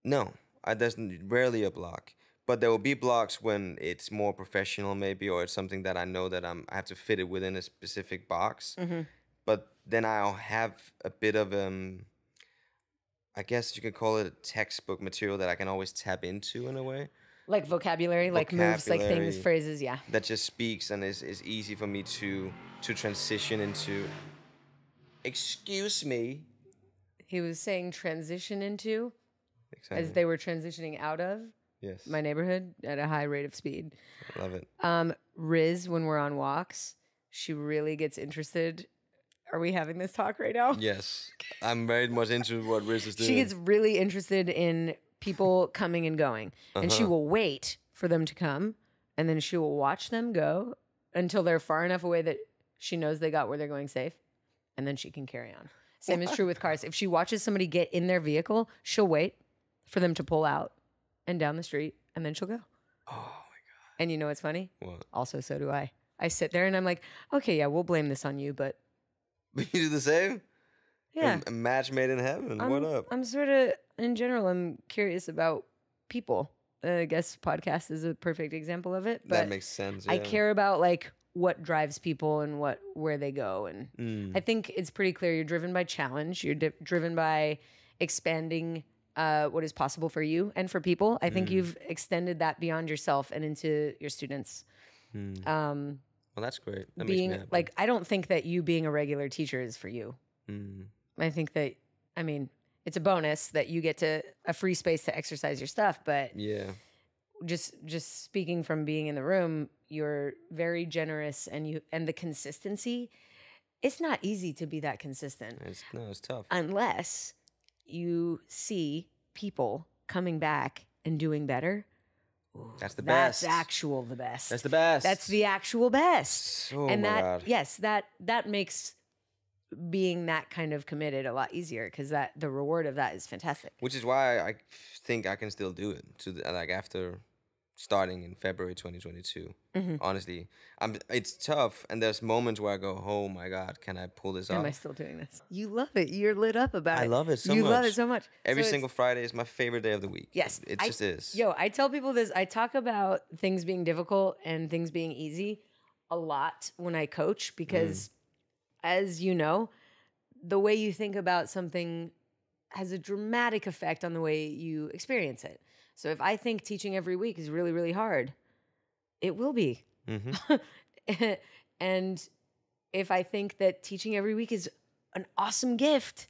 No, I there's rarely a block. But there will be blocks when it's more professional, maybe, or it's something that I know that I'm I have to fit it within a specific box. But then I'll have a bit of um, I guess you could call it a textbook material that I can always tap into in a way. Like vocabulary, like moves, like things, phrases. Yeah. that just speaks and is, is easy for me to to transition into excuse me He was saying transition into exactly. as they were transitioning out of yes my neighborhood at a high rate of speed. love it Um, Riz, when we're on walks, she really gets interested. Are we having this talk right now? yes i'm very much into what riz is doing She gets really interested in people coming and going, and she Uh-huh. will wait for them to come, and then she will watch them go until they're far enough away that she knows they got where they're going safe, and then she can carry on. Same is true with cars. If she watches somebody get in their vehicle, she'll wait for them to pull out and down the street, and then she'll go. oh my god! And you know what's funny? what Also, so do I. I sit there and I'm like, okay, yeah, we'll blame this on you, but but you do the same yeah, a, match made in heaven I'm, what up I'm sort of, in general, I'm curious about people. Uh, I guess podcast is a perfect example of it, but that makes sense I care about like what drives people and what where they go, and Mm. I think it's pretty clear you're driven by challenge. You're di- driven by expanding uh, what is possible for you and for people. I Mm. think you've extended that beyond yourself and into your students. Mm. Um, well that's great that being makes me happy. like I don't think that you being a regular teacher is for you. Mm. I think that I mean it's a bonus that you get to a free space to exercise your stuff, but yeah just just speaking from being in the room, you're very generous and you and the consistency. It's not easy to be that consistent it's no it's tough unless you see people coming back and doing better. that's the best. That's actual the best. that's the best That's the actual best. oh and my that god yes, that that makes being that kind of committed a lot easier because that the reward of that is fantastic. which is why I think I can still do it to the, like after starting in February 2022. Mm-hmm. Honestly, I'm. It's tough, and there's moments where I go, "Oh my god, can I pull this off?" Am? I still doing this? You love it. You're lit up about I it. I love it so much. you love it so much. Every So single Friday is my favorite day of the week. Yes, it I- just is. Yo, I tell people this. I talk about things being difficult and things being easy a lot when I coach because, as you know, the way you think about something has a dramatic effect on the way you experience it. So if I think teaching every week is really, really hard, it will be. hmm and if I think that teaching every week is an awesome gift,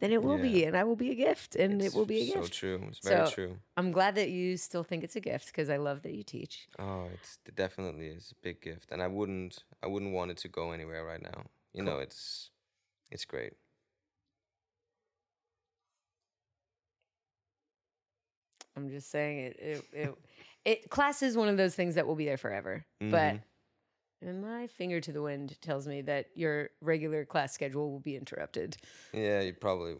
then it will be, and I will be a gift, and it will be a so gift. So true. It's very So- true. I'm glad that you still think it's a gift because I love that you teach. Oh, it's it definitely is a big gift, and I wouldn't I wouldn't want it to go anywhere right now. You know, it's it's great. I'm just saying it. It, it, it class is one of those things that will be there forever. But Mhm. and my finger to the wind tells me that your regular class schedule will be interrupted. Yeah, you probably.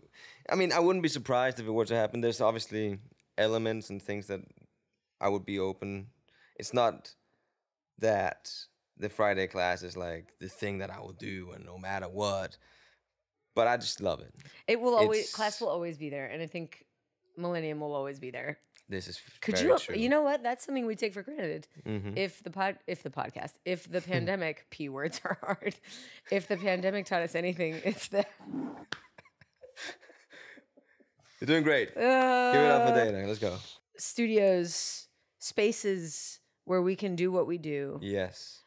I mean, I wouldn't be surprised if it were to happen. There's obviously elements and things that I would be open. It's not that the Friday class is like the thing that I will do, and no matter what. But I just love it. It will always It's- class will always be there, and I think Millennium will always be there. This is Could you? true. You know what? That's something we take for granted. Mhm. If the pod, if the podcast, if the pandemic, p words are hard. If the pandemic taught us anything, it's that. You're doing great. Give Uh, it up for Dana. Let's go. Studios, spaces where we can do what we do. Yes.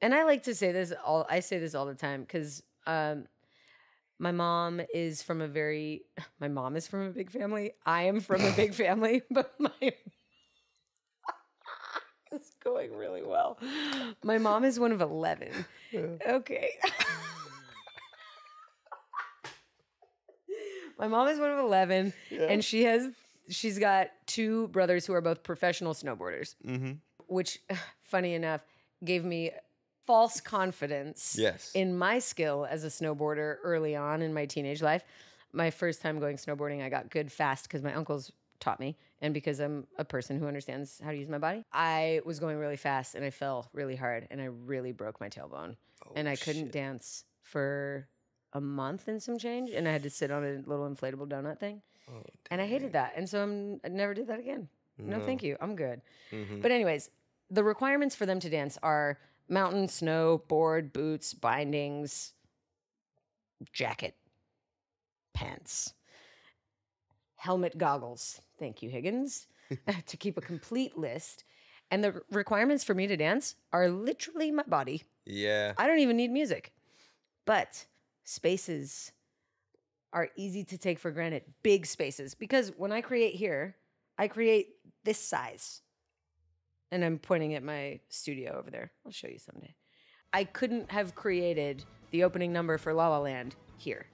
and I like to say this all I say this all the time because um, my mom is from a very my mom is from a big family. I am from a big family, but my it's going really well. My mom is one of eleven. Okay. My mom is one of 11 and she has she's got two brothers who are both professional snowboarders. Mm-hmm. Which funny enough gave me false confidence Yes. in my skill as a snowboarder early on in my teenage life. My first time going snowboarding, I got good fast because my uncles taught me and because I'm a person who understands how to use my body. I was going really fast and I fell really hard and I really broke my tailbone. and I couldn't shit. dance for a month and some change and I had to sit on a little inflatable donut thing. Oh, And I hated that. And so I'm, I never did that again. No, No. thank you. I'm good. Mhm. But anyways, the requirements for them to dance are mountain, snow, board, boots, bindings, jacket, pants, helmet, goggles. Thank you, Higgins. to keep a complete list. And the requirements for me to dance are literally my body. Yeah. I don't even need music. But spaces are easy to take for granted, big spaces. Because when I create here, I create this size. And I'm pointing at my studio over there. I'll show you someday. I couldn't have created the opening number for La La Land here.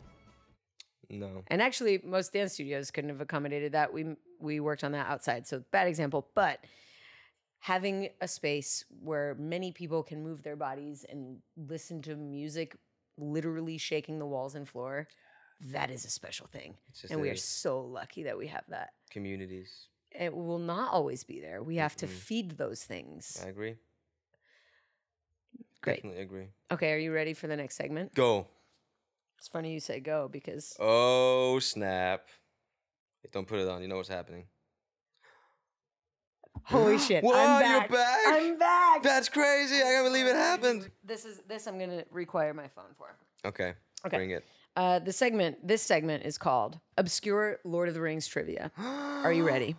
No. And actually, most dance studios couldn't have accommodated that. We we worked on that outside, so bad example. But having a space where many people can move their bodies and listen to music, literally shaking the walls and floor, that is a special thing. And we are so lucky that we have that. communities. It will not always be there. We have to Mhm. feed those things. I agree. Great. Definitely agree. Okay, are you ready for the next segment? Go. It's funny you say go because Oh snap! Hey, Don't put it on. You know what's happening. holy shit, Whoa, I'm you're back. back? I'm back. That's crazy. I can't believe it happened. This is this I'm gonna require my phone for. Okay. Okay. Bring it. Uh, the segment, this segment is called Obscure Lord of the Rings Trivia. Are you ready?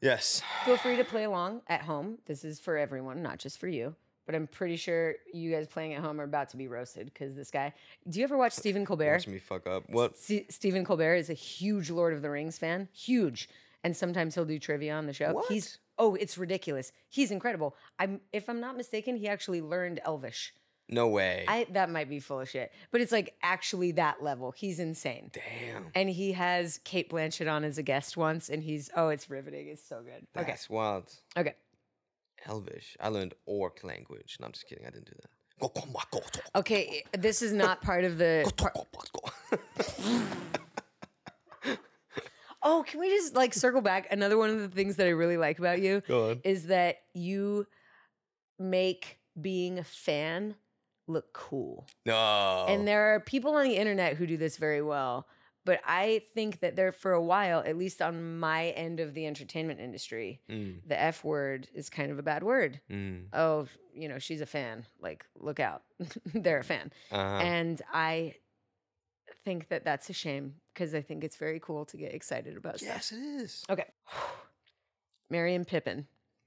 Yes. Feel free to play along at home. This is for everyone, not just for you. But I'm pretty sure you guys playing at home are about to be roasted because this guy. Do you ever watch Stephen Colbert? Watch me fuck up. What? S- Stephen Colbert is a huge Lord of the Rings fan, huge, and sometimes he'll do trivia on the show. What? He's oh, it's ridiculous. He's incredible. I'm if I'm not mistaken, he actually learned Elvish. No way. I that might be full of shit, but it's like actually that level. He's insane. Damn. And he has Cate Blanchett on as a guest once, and he's oh, it's riveting. It's so good. Okay, That's wild. okay. Elvish. I learned orc language. No, I'm just kidding. I didn't do that. Okay, this is not part of the. par- oh, can we just like circle back? Another one of the things that I really like about you is that you make being a fan look cool. No. And there are people on the internet who do this very well. But I think that there, for a while, at least on my end of the entertainment industry, Mm, the F word is kind of a bad word. mm, Oh, you know, she's a fan. Like, look out. They're a fan. uh-huh. And I think that that's a shame because I think it's very cool to get excited about stuff. yes, it is. Okay. Merry and Pippin.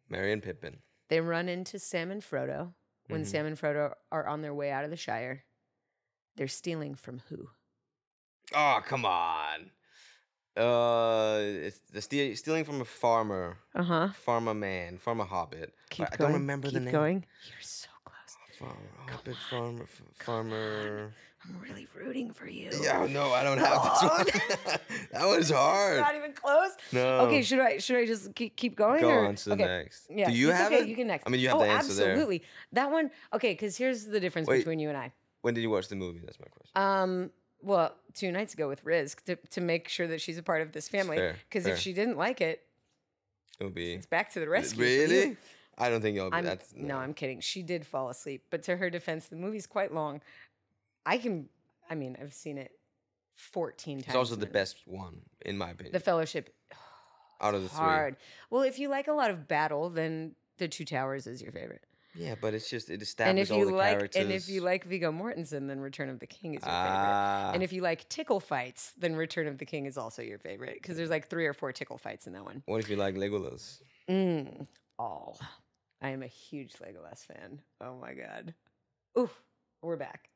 Merry and Pippin. They run into Sam and Frodo when Mhm. Sam and Frodo are on their way out of the Shire. They're stealing from who? Oh, come on. Uh, it's the steal, stealing from a farmer, Uh huh. farmer man, farmer hobbit. Keep I going. don't remember Keep the name. Keep going. You're so close. Farmer, hobbit, farmer, farmer. I'm really rooting for you. Yeah, no, I don't have this one. that was hard. Not even close. No. Okay, should I should I just keep, keep going? Go or? on to the okay. next. Yeah. Do you have okay, it? You can next. I mean, you have oh, the answer there. absolutely. That one. Okay, because here's the difference Wait. between you and I. When did you watch the movie? That's my question. Um, well, two nights ago with Riz to, to make sure that she's a part of this family. Because if she didn't like it, It would be it's back to the rescue. really. I don't think you'll be. I'm, that's no, I'm kidding. She did fall asleep, but to her defense, the movie's quite long. I can, I mean, I've seen it 14 times. It's also the best one, in my opinion. The Fellowship, out of the three. hard. Well, if you like a lot of battle, then The Two Towers is your favorite. Yeah, but it's just it And establishes if all you the like, characters. and if you like Viggo Mortensen, then Return of the King is your favorite. ah, And if you like tickle fights, then Return of the King is also your favorite because there's like three or four tickle fights in that one. what if you like Legolas? Mm, all. I am a huge Legolas fan. Oh my god. Ooh, we're back.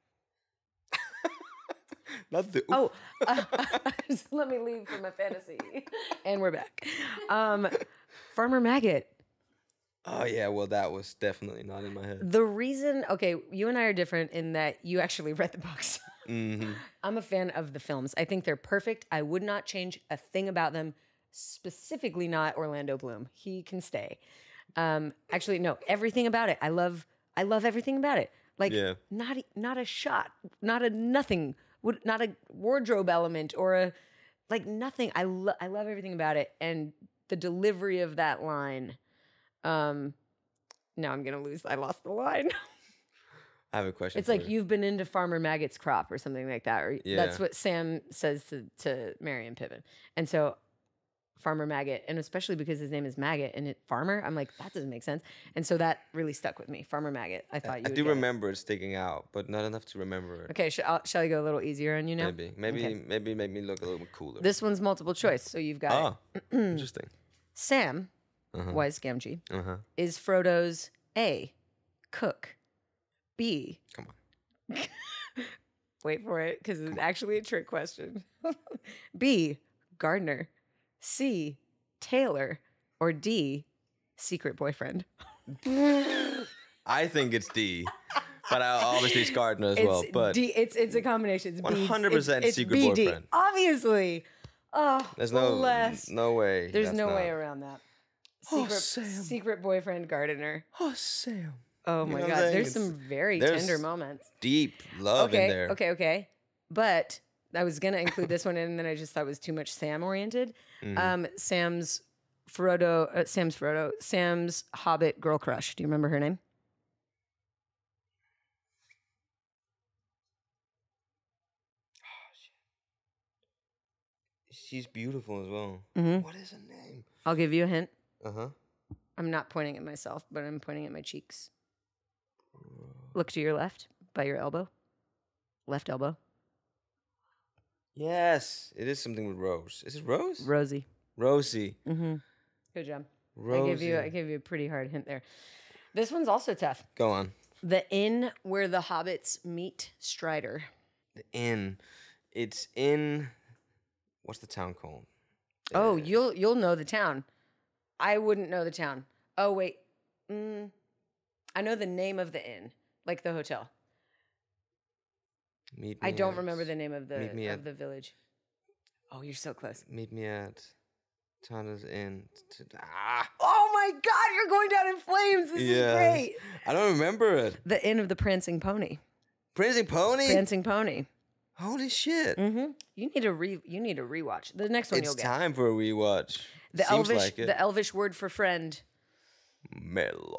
Not the. Oh, uh, let me leave for my fantasy, and we're back. Um, Farmer Maggot. Oh yeah, well that was definitely not in my head. The reason, okay, you and I are different in that you actually read the books. I'm a fan of the films. I think they're perfect. I would not change a thing about them. Specifically, not Orlando Bloom. He can stay. Um, actually, no, everything about it. I love. I love everything about it. Like, Yeah. not not a shot, not a nothing, would- not a wardrobe element or a like nothing. I love. I love everything about it, and the delivery of that line. Um, now I'm gonna lose. I lost the line. I have a question. It's like you. you've been into Farmer Maggot's crop or something like that. Or Yeah. that's what Sam says to to Merry and Pippin. And so Farmer Maggot, and especially because his name is Maggot and it Farmer, I'm like that doesn't make sense. And so that really stuck with me. Farmer Maggot. I thought you. I do remember it sticking out, but not enough to remember it. Okay, sh- I'll, shall I go a little easier on you now? Maybe, maybe, Okay. maybe make me look a little bit cooler. This one's multiple choice, so you've got Oh, interesting. Sam Uh-huh. Wise Gamgee Uh huh. is Frodo's A cook, B Come on. Wait for it because it's actually a trick question. B, gardener. C, tailor, Or D, secret boyfriend. I think it's D, but I obviously it's Gardner as well. It's But D. It's it's a combination. It's B. 100% it's, it's secret BD. boyfriend. Obviously. Oh, there's no bless. no way. There's that's no way around that. Oh, Secret, Sam. secret boyfriend gardener. Oh, Sam. Oh You my know god, there's It's- some very there's tender moments. Deep love okay, in there. okay, okay. But I was gonna include this one, in, and then I just thought it was too much Sam oriented. Mm-hmm. Um, Sam's Frodo, uh, Sam's Frodo, Sam's Hobbit girl crush. Do you remember her name? She's beautiful as well. Mhm. What is her name? I'll give you a hint. Uh huh. I'm not pointing at myself, but I'm pointing at my cheeks. Look to your left by your elbow. Left elbow. Yes, it is something with Rose. Is it Rose? Rosie. Rosie. Mm-hmm. Good job. Rosie. I gave you I gave you a pretty hard hint there. This one's also tough. Go on. The inn where the hobbits meet Strider. The inn. It's in. What's the town called? Oh, you'll you'll know the town. I wouldn't know the town. Oh wait, mm, I know the name of the inn, like the hotel. Meet I don't at- remember the name of the me of at- the village. Oh, you're so close. Meet me at Tanner's Inn. Ah, Oh my God, you're going down in flames. This is great. I don't remember it. The inn of the prancing pony. Prancing Pony. Prancing pony. Holy shit! Mm-hmm. You need to re. You need to rewatch the next one. It's you'll get time for a rewatch. the Seems elvish. like it. The elvish word for friend. Mellon.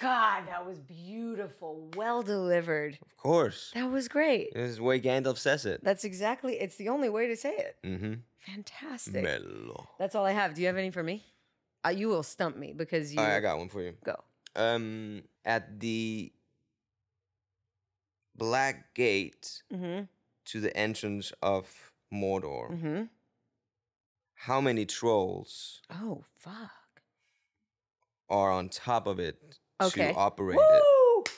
God, that was beautiful. Well delivered. Of course. That was great. This is the way Gandalf says it. That's exactly. It's the only way to say it. Mm-hmm. Fantastic. Mellon. That's all I have. Do you have any for me? Uh, you will stump me because you All right, I got one for you. go. Um, at the Black Gate Mm-hmm. to the entrance of Mordor, Mm-hmm. how many trolls Oh fuck. are on top of it Okay. to operate Woo! it?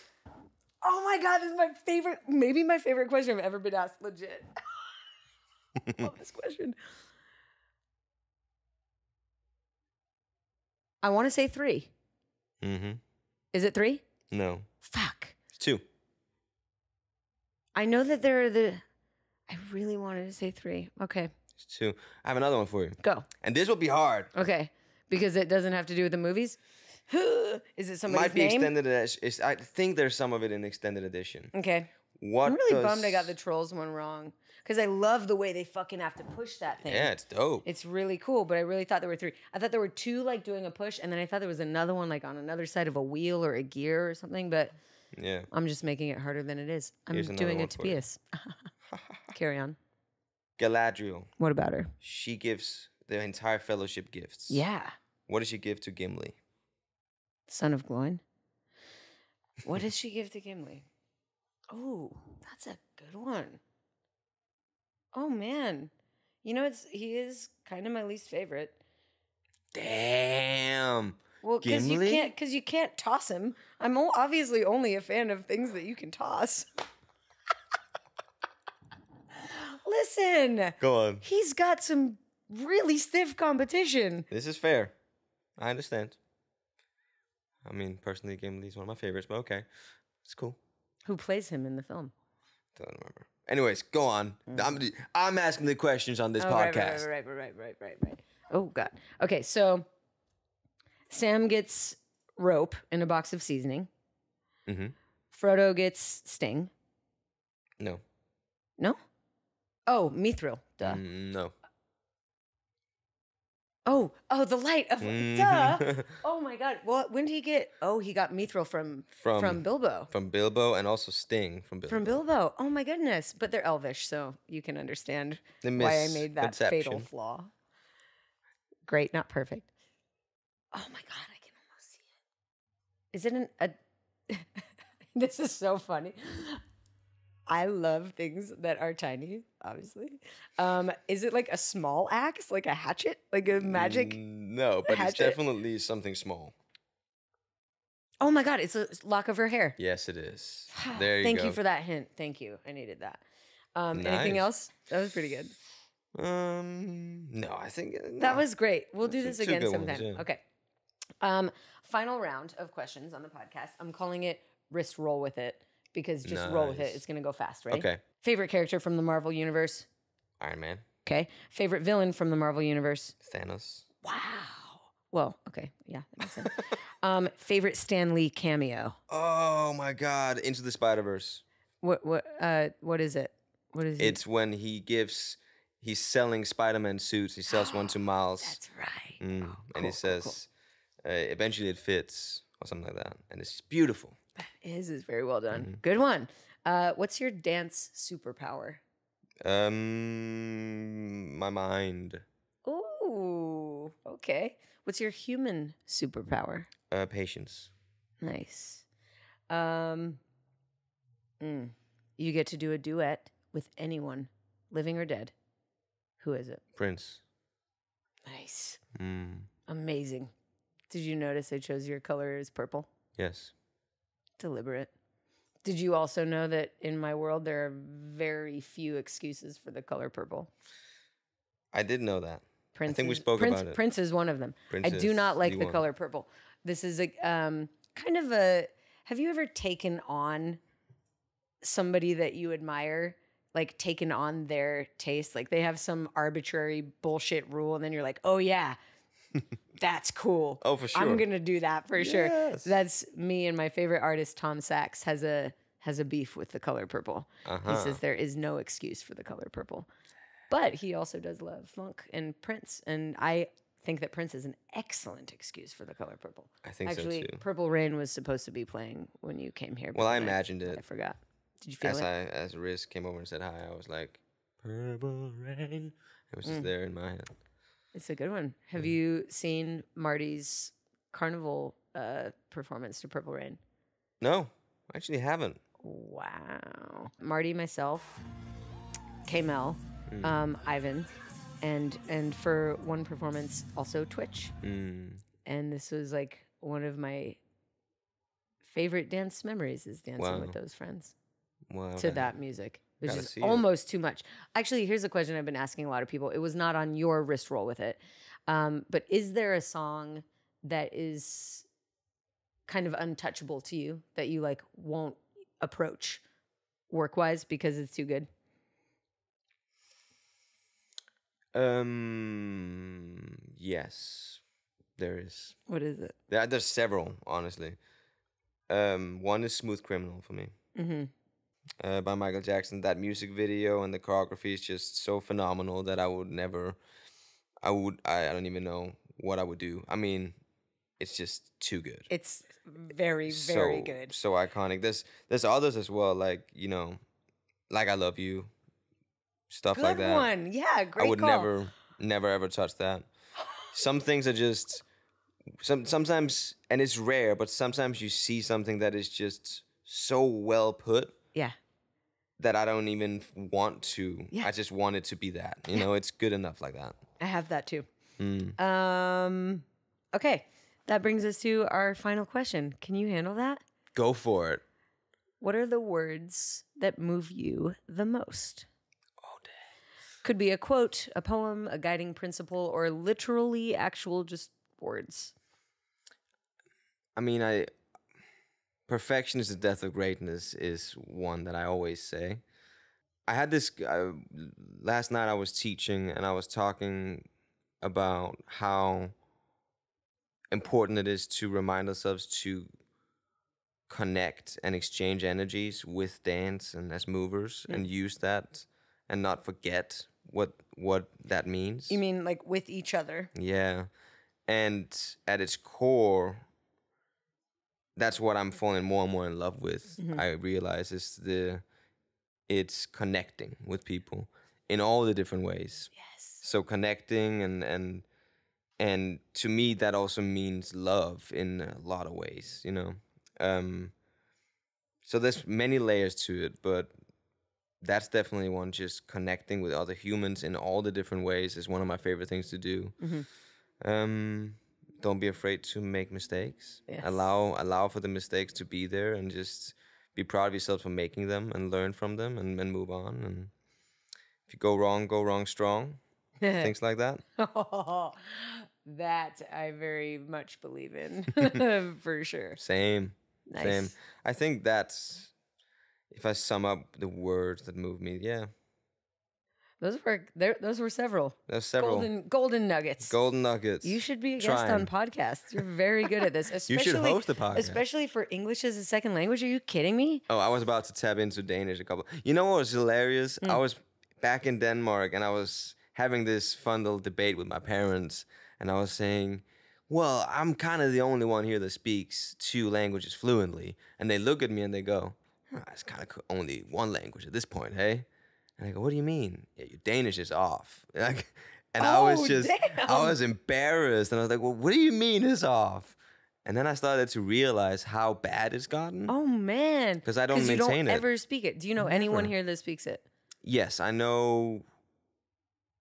Oh my god, this is my favorite. Maybe my favorite question I've ever been asked. Legit. Love this question. I want to say three. Mm-hmm. Is it three? No, Fuck. it's two. I know that there are the. I really wanted to say three. Okay, It's two. I have another one for you, go. and this will be hard. Okay, because it doesn't have to do with the movies. Is it somebody's Might be name? extended edition. I think there's some of it in extended edition. Okay. What? I'm really does- bummed I got the trolls one wrong because I love the way they fucking have to push that thing. Yeah, it's dope. It's really cool, but I really thought there were three. I thought there were two like doing a push, and then I thought there was another one like on another side of a wheel or a gear or something. But yeah. I'm just making it harder than it is. I'm Here's doing it to you. Carry on. Galadriel. What about her? She gives the entire fellowship gifts. Yeah, What does she give to Gimli? Son of Gloin. What hmm. does she give to Gimli? Oh, that's a good one. Oh man, you know it's he is kind of my least favorite. Damn. Well, because you can't because you can't toss him. I'm obviously only a fan of things that you can toss. Listen, Go on. he's got some really stiff competition. This is fair. I understand. I mean, personally, Gimli is one of my favorites, but okay. It's cool. Who plays him in the film? Don't remember. Anyways, go on. I'm I'm asking the questions on this Mm. Oh, right, podcast. Right, right, right, right, right, right, right. Oh God. Okay, so Sam gets rope in a box of seasoning. Mhm. Frodo gets sting. No. No. Oh, mithril. Duh. Mm, no. Oh, oh, the light of Mhm. duh. Oh my God. Well, when did he get? Oh, he got mithril from From- from Bilbo. From Bilbo and also Sting from Bilbo. From Bilbo. Oh my goodness. But they're elvish, so you can understand The why I made that fatal flaw. Great, not perfect. Oh my god, I can almost see it. Is it an a This is so funny. I love things that are tiny, obviously. Um, is it like a small axe, like a hatchet, like a magic? Mm, No, but it's definitely something small. Oh my god, it's a lock of her hair. Yes, it is. There you Thank go. you for that hint. Thank you. I needed that. Um, anything else? That was pretty good. Um, no, I think uh, That was great. We'll do this again good ones, sometime. yeah. Okay. Um, final round of questions on the podcast. I'm calling it wrist roll with it because just roll with it. Nice. It's gonna go fast, right? Okay. Favorite character from the Marvel universe. Iron Man, Okay. Favorite villain from the Marvel universe. Thanos. Wow. Well, okay, yeah, that makes sense. um, favorite Stan Lee cameo. Oh my God! Into the Spider Verse. What what uh what is it? What is it? It's when he gives. He's selling Spider-Man suits. He sells one to Miles, That's right. Mm, Oh, and he says, Uh, "Eventually, it fits," or something like that, and it's beautiful. His is very well done. Mm-hmm. Good one. Uh, what's your dance superpower? Um, my mind, Ooh, okay. What's your human superpower? uh, patience. Nice. Um, mm, you get to do a duet with anyone, living or dead. Who is it? Prince. Nice. Mm, Amazing. Did you notice I chose your color as purple? yes. Deliberate. Did you also know that in my world there are very few excuses for the color purple? I did know that. Prince think we spoke Prince, about it. Prince is one of them. Prince I do not like the the color purple. This is a um, kind of a. Have you ever taken on somebody that you admire? Like taken on their taste, like they have some arbitrary bullshit rule, and then you're like, "Oh yeah, that's cool. Oh, for sure. I'm gonna do that for sure." That's me and my favorite artist, Tom Sachs, has a has a beef with the color purple. He Uh-huh. says there is no excuse for the color purple. But he also does love funk and Prince. And I think that Prince is an excellent excuse for the color purple. I think Actually, so too. Purple Rain was supposed to be playing when you came here. Well, I imagined I it. I forgot. Did you feel As it? I as Riz came over and said hi, I was like, "Purple rain." It was Mm. just there in my head. It's a good one. Have you seen Marty's carnival uh, performance to Purple Rain? No, I actually haven't. Wow. Marty, myself, K-Mel, Mm. um, Ivan, and and for one performance also Twitch. Mm. And this was like one of my favorite dance memories is dancing with those friends Well, to that music, which Gotta is see it. almost too much. Actually, here's a question I've been asking a lot of people. It was not on your wrist roll with it, um, but is there a song that is kind of untouchable to you that you like won't approach work wise because it's too good? Um. Yes, there is. What is it? There, there's several, honestly. Um, one is "Smooth Criminal" for me, Mm-hmm. Uh, by Michael Jackson. That music video and the choreography is just so phenomenal that I would never. I would. I, I don't even know what I would do. I mean, it's just too good. It's very, very so, good. So iconic. There's there's others as well, like you know, like I love you, stuff Good like that. one. Yeah, great I would call. never, never ever touch that. Some things are just some sometimes, and it's rare, but sometimes you see something that is just so well put Yeah. that I don't even want to. Yeah. I just want it to be that. You know, it's good enough like that. I have that too. Mm. Um, okay. That brings us to our final question. Can you handle that? Go for it. What are the words that move you the most? Oh, dang. Could be a quote, a poem, a guiding principle, or literally actual just words. I mean, I perfection is the death of greatness is one that I always say. I had this uh, last night. I was teaching and I was talking about how important it is to remind ourselves to connect and exchange energies with dance and as movers Yeah. and use that and not forget what what that means. You mean like with each other? Yeah. And at its core, that's what I'm falling more and more in love with. Mhm. I realize is the it's connecting with people in all the different ways. Yes. So connecting and and and to me that also means love in a lot of ways, you know. Um so there's many layers to it, but that's definitely one just connecting with other humans in all the different ways is one of my favorite things to do. Mhm. Um, don't be afraid to make mistakes. Yes. Allow allow for the mistakes to be there and just be proud of yourself for making them and learn from them and, and move on. And if you go wrong, go wrong strong. Things like that. that I very much believe in for sure. Same. Nice. Same. I think that's if I sum up the words that move me, yeah. Those were there. Those were several There's several golden golden nuggets. golden nuggets. You should be a guest on podcasts. You're very good at this. You Especially, should host a podcast. especially for English as a second language. Are you kidding me? Oh, I was about to tap into Danish a couple. You know what was hilarious? I Mm. was back in Denmark and I was having this fun little debate with my parents, and I was saying, "Well, I'm kind of the only one here that speaks two languages fluently," and they look at me and they go, "It's kind of only one language at this point, hey?" And I go, "What do you mean? Yeah, your Danish is off." Like, and I was Oh, just, I was embarrassed, and I was like, "Well, what do you mean it's off?" And then I started to realize how bad it's gotten. Oh man. Because I don't maintain you don't it. ever speak it. Do you know anyone here that speaks it? Yes, I know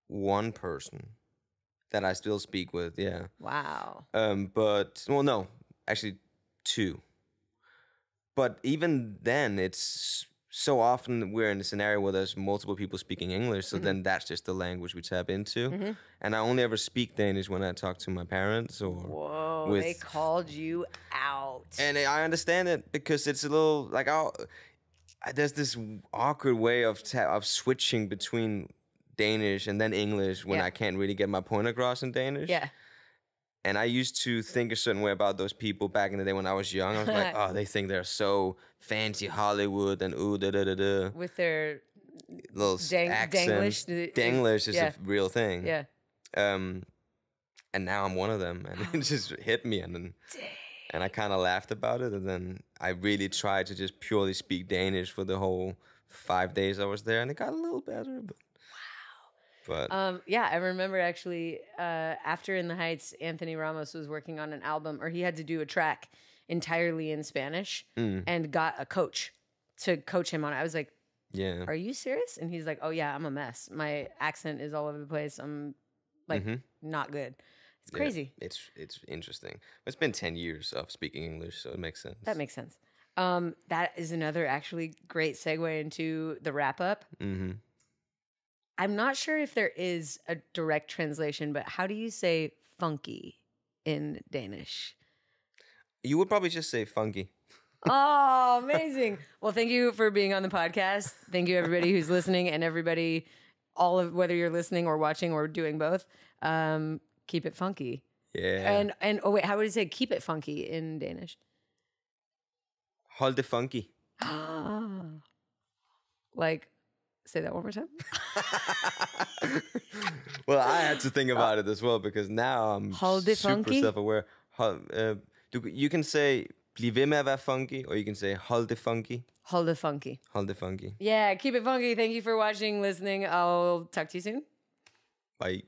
one person that I still speak with. Yeah, Wow. um, but well, no, actually two. But even then, it's so often we're in a scenario where there's multiple people speaking English, so then that's just the language we tap into. Mhm. And I only ever speak Danish when I talk to my parents or. Whoa, they called you out. And I understand it because it's a little like I'll, I- there's this awkward way of ta- of switching between Danish and then English when Yeah. I can't really get my point across in Danish. yeah. And I used to think a certain way about those people back in the day when I was young. I was like, oh, they think they're so fancy Hollywood and ooh da da da da. With their Little Dang- accents. Danglish, Danglish is yeah. a real thing. yeah. Um, and now I'm one of them, and it just hit me, and then and I kind of laughed about it, and then I really tried to just purely speak Danish for the whole five days I was there, and it got a little better. But but Um, yeah, I remember actually uh, after In the Heights, Anthony Ramos was working on an album, or he had to do a track entirely in Spanish, mm, and got a coach to coach him on it. I was like, yeah, "Are you serious?" And he's like, "Oh yeah, I'm a mess. My accent is all over the place. I'm like Mhm. not good. It's Yeah, crazy." it's it's interesting. It's been ten years of speaking English, so it makes sense. That makes sense. Um, that is another actually great segue into the wrap up. hmm I'm not sure if there is a direct translation, but how do you say funky in Danish? You would probably just say funky. Oh, amazing. well, thank you for being on the podcast. Thank you, everybody who's listening, and everybody, all of whether you're listening or watching or doing both. Um, keep it funky. Yeah, And and oh wait, how would you say keep it funky in Danish? hold the funky. Ah. Like, say that one more time. well, I had to think about it as well because now I'm super funky? self-aware. Hold, uh, du, you can say bliv ved med at være funky, or you can say hold det funky. Hold it funky. Hold det funky. Yeah, keep it funky. Thank you for watching, listening. I'll talk to you soon. Bye.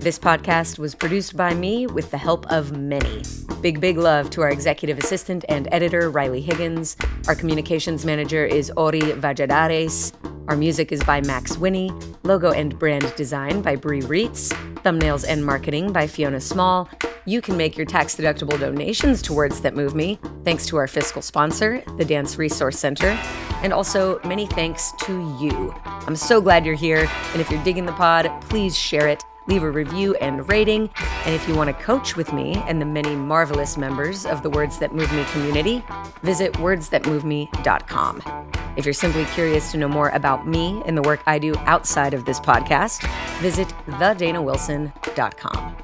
This podcast was produced by me with the help of many. Big, big love to our executive assistant and editor, Riley Higgins. Our communications manager is Ori Valladares. Our music is by Max Winnie. Logo and brand design by Brie Reitz. Thumbnails and marketing by Fiona Small. You can make your tax deductible donations to Words That Move Me, thanks to our fiscal sponsor, the Dance Resource Center. And also, many thanks to you. I'm so glad you're here. And if you're digging the pod, please share it leave a review and rating. And if you want to coach with me and the many marvelous members of the Words That Move Me community, visit wordsthatmoveme.com. If you're simply curious to know more about me and the work I do outside of this podcast, visit thedanawilson.com.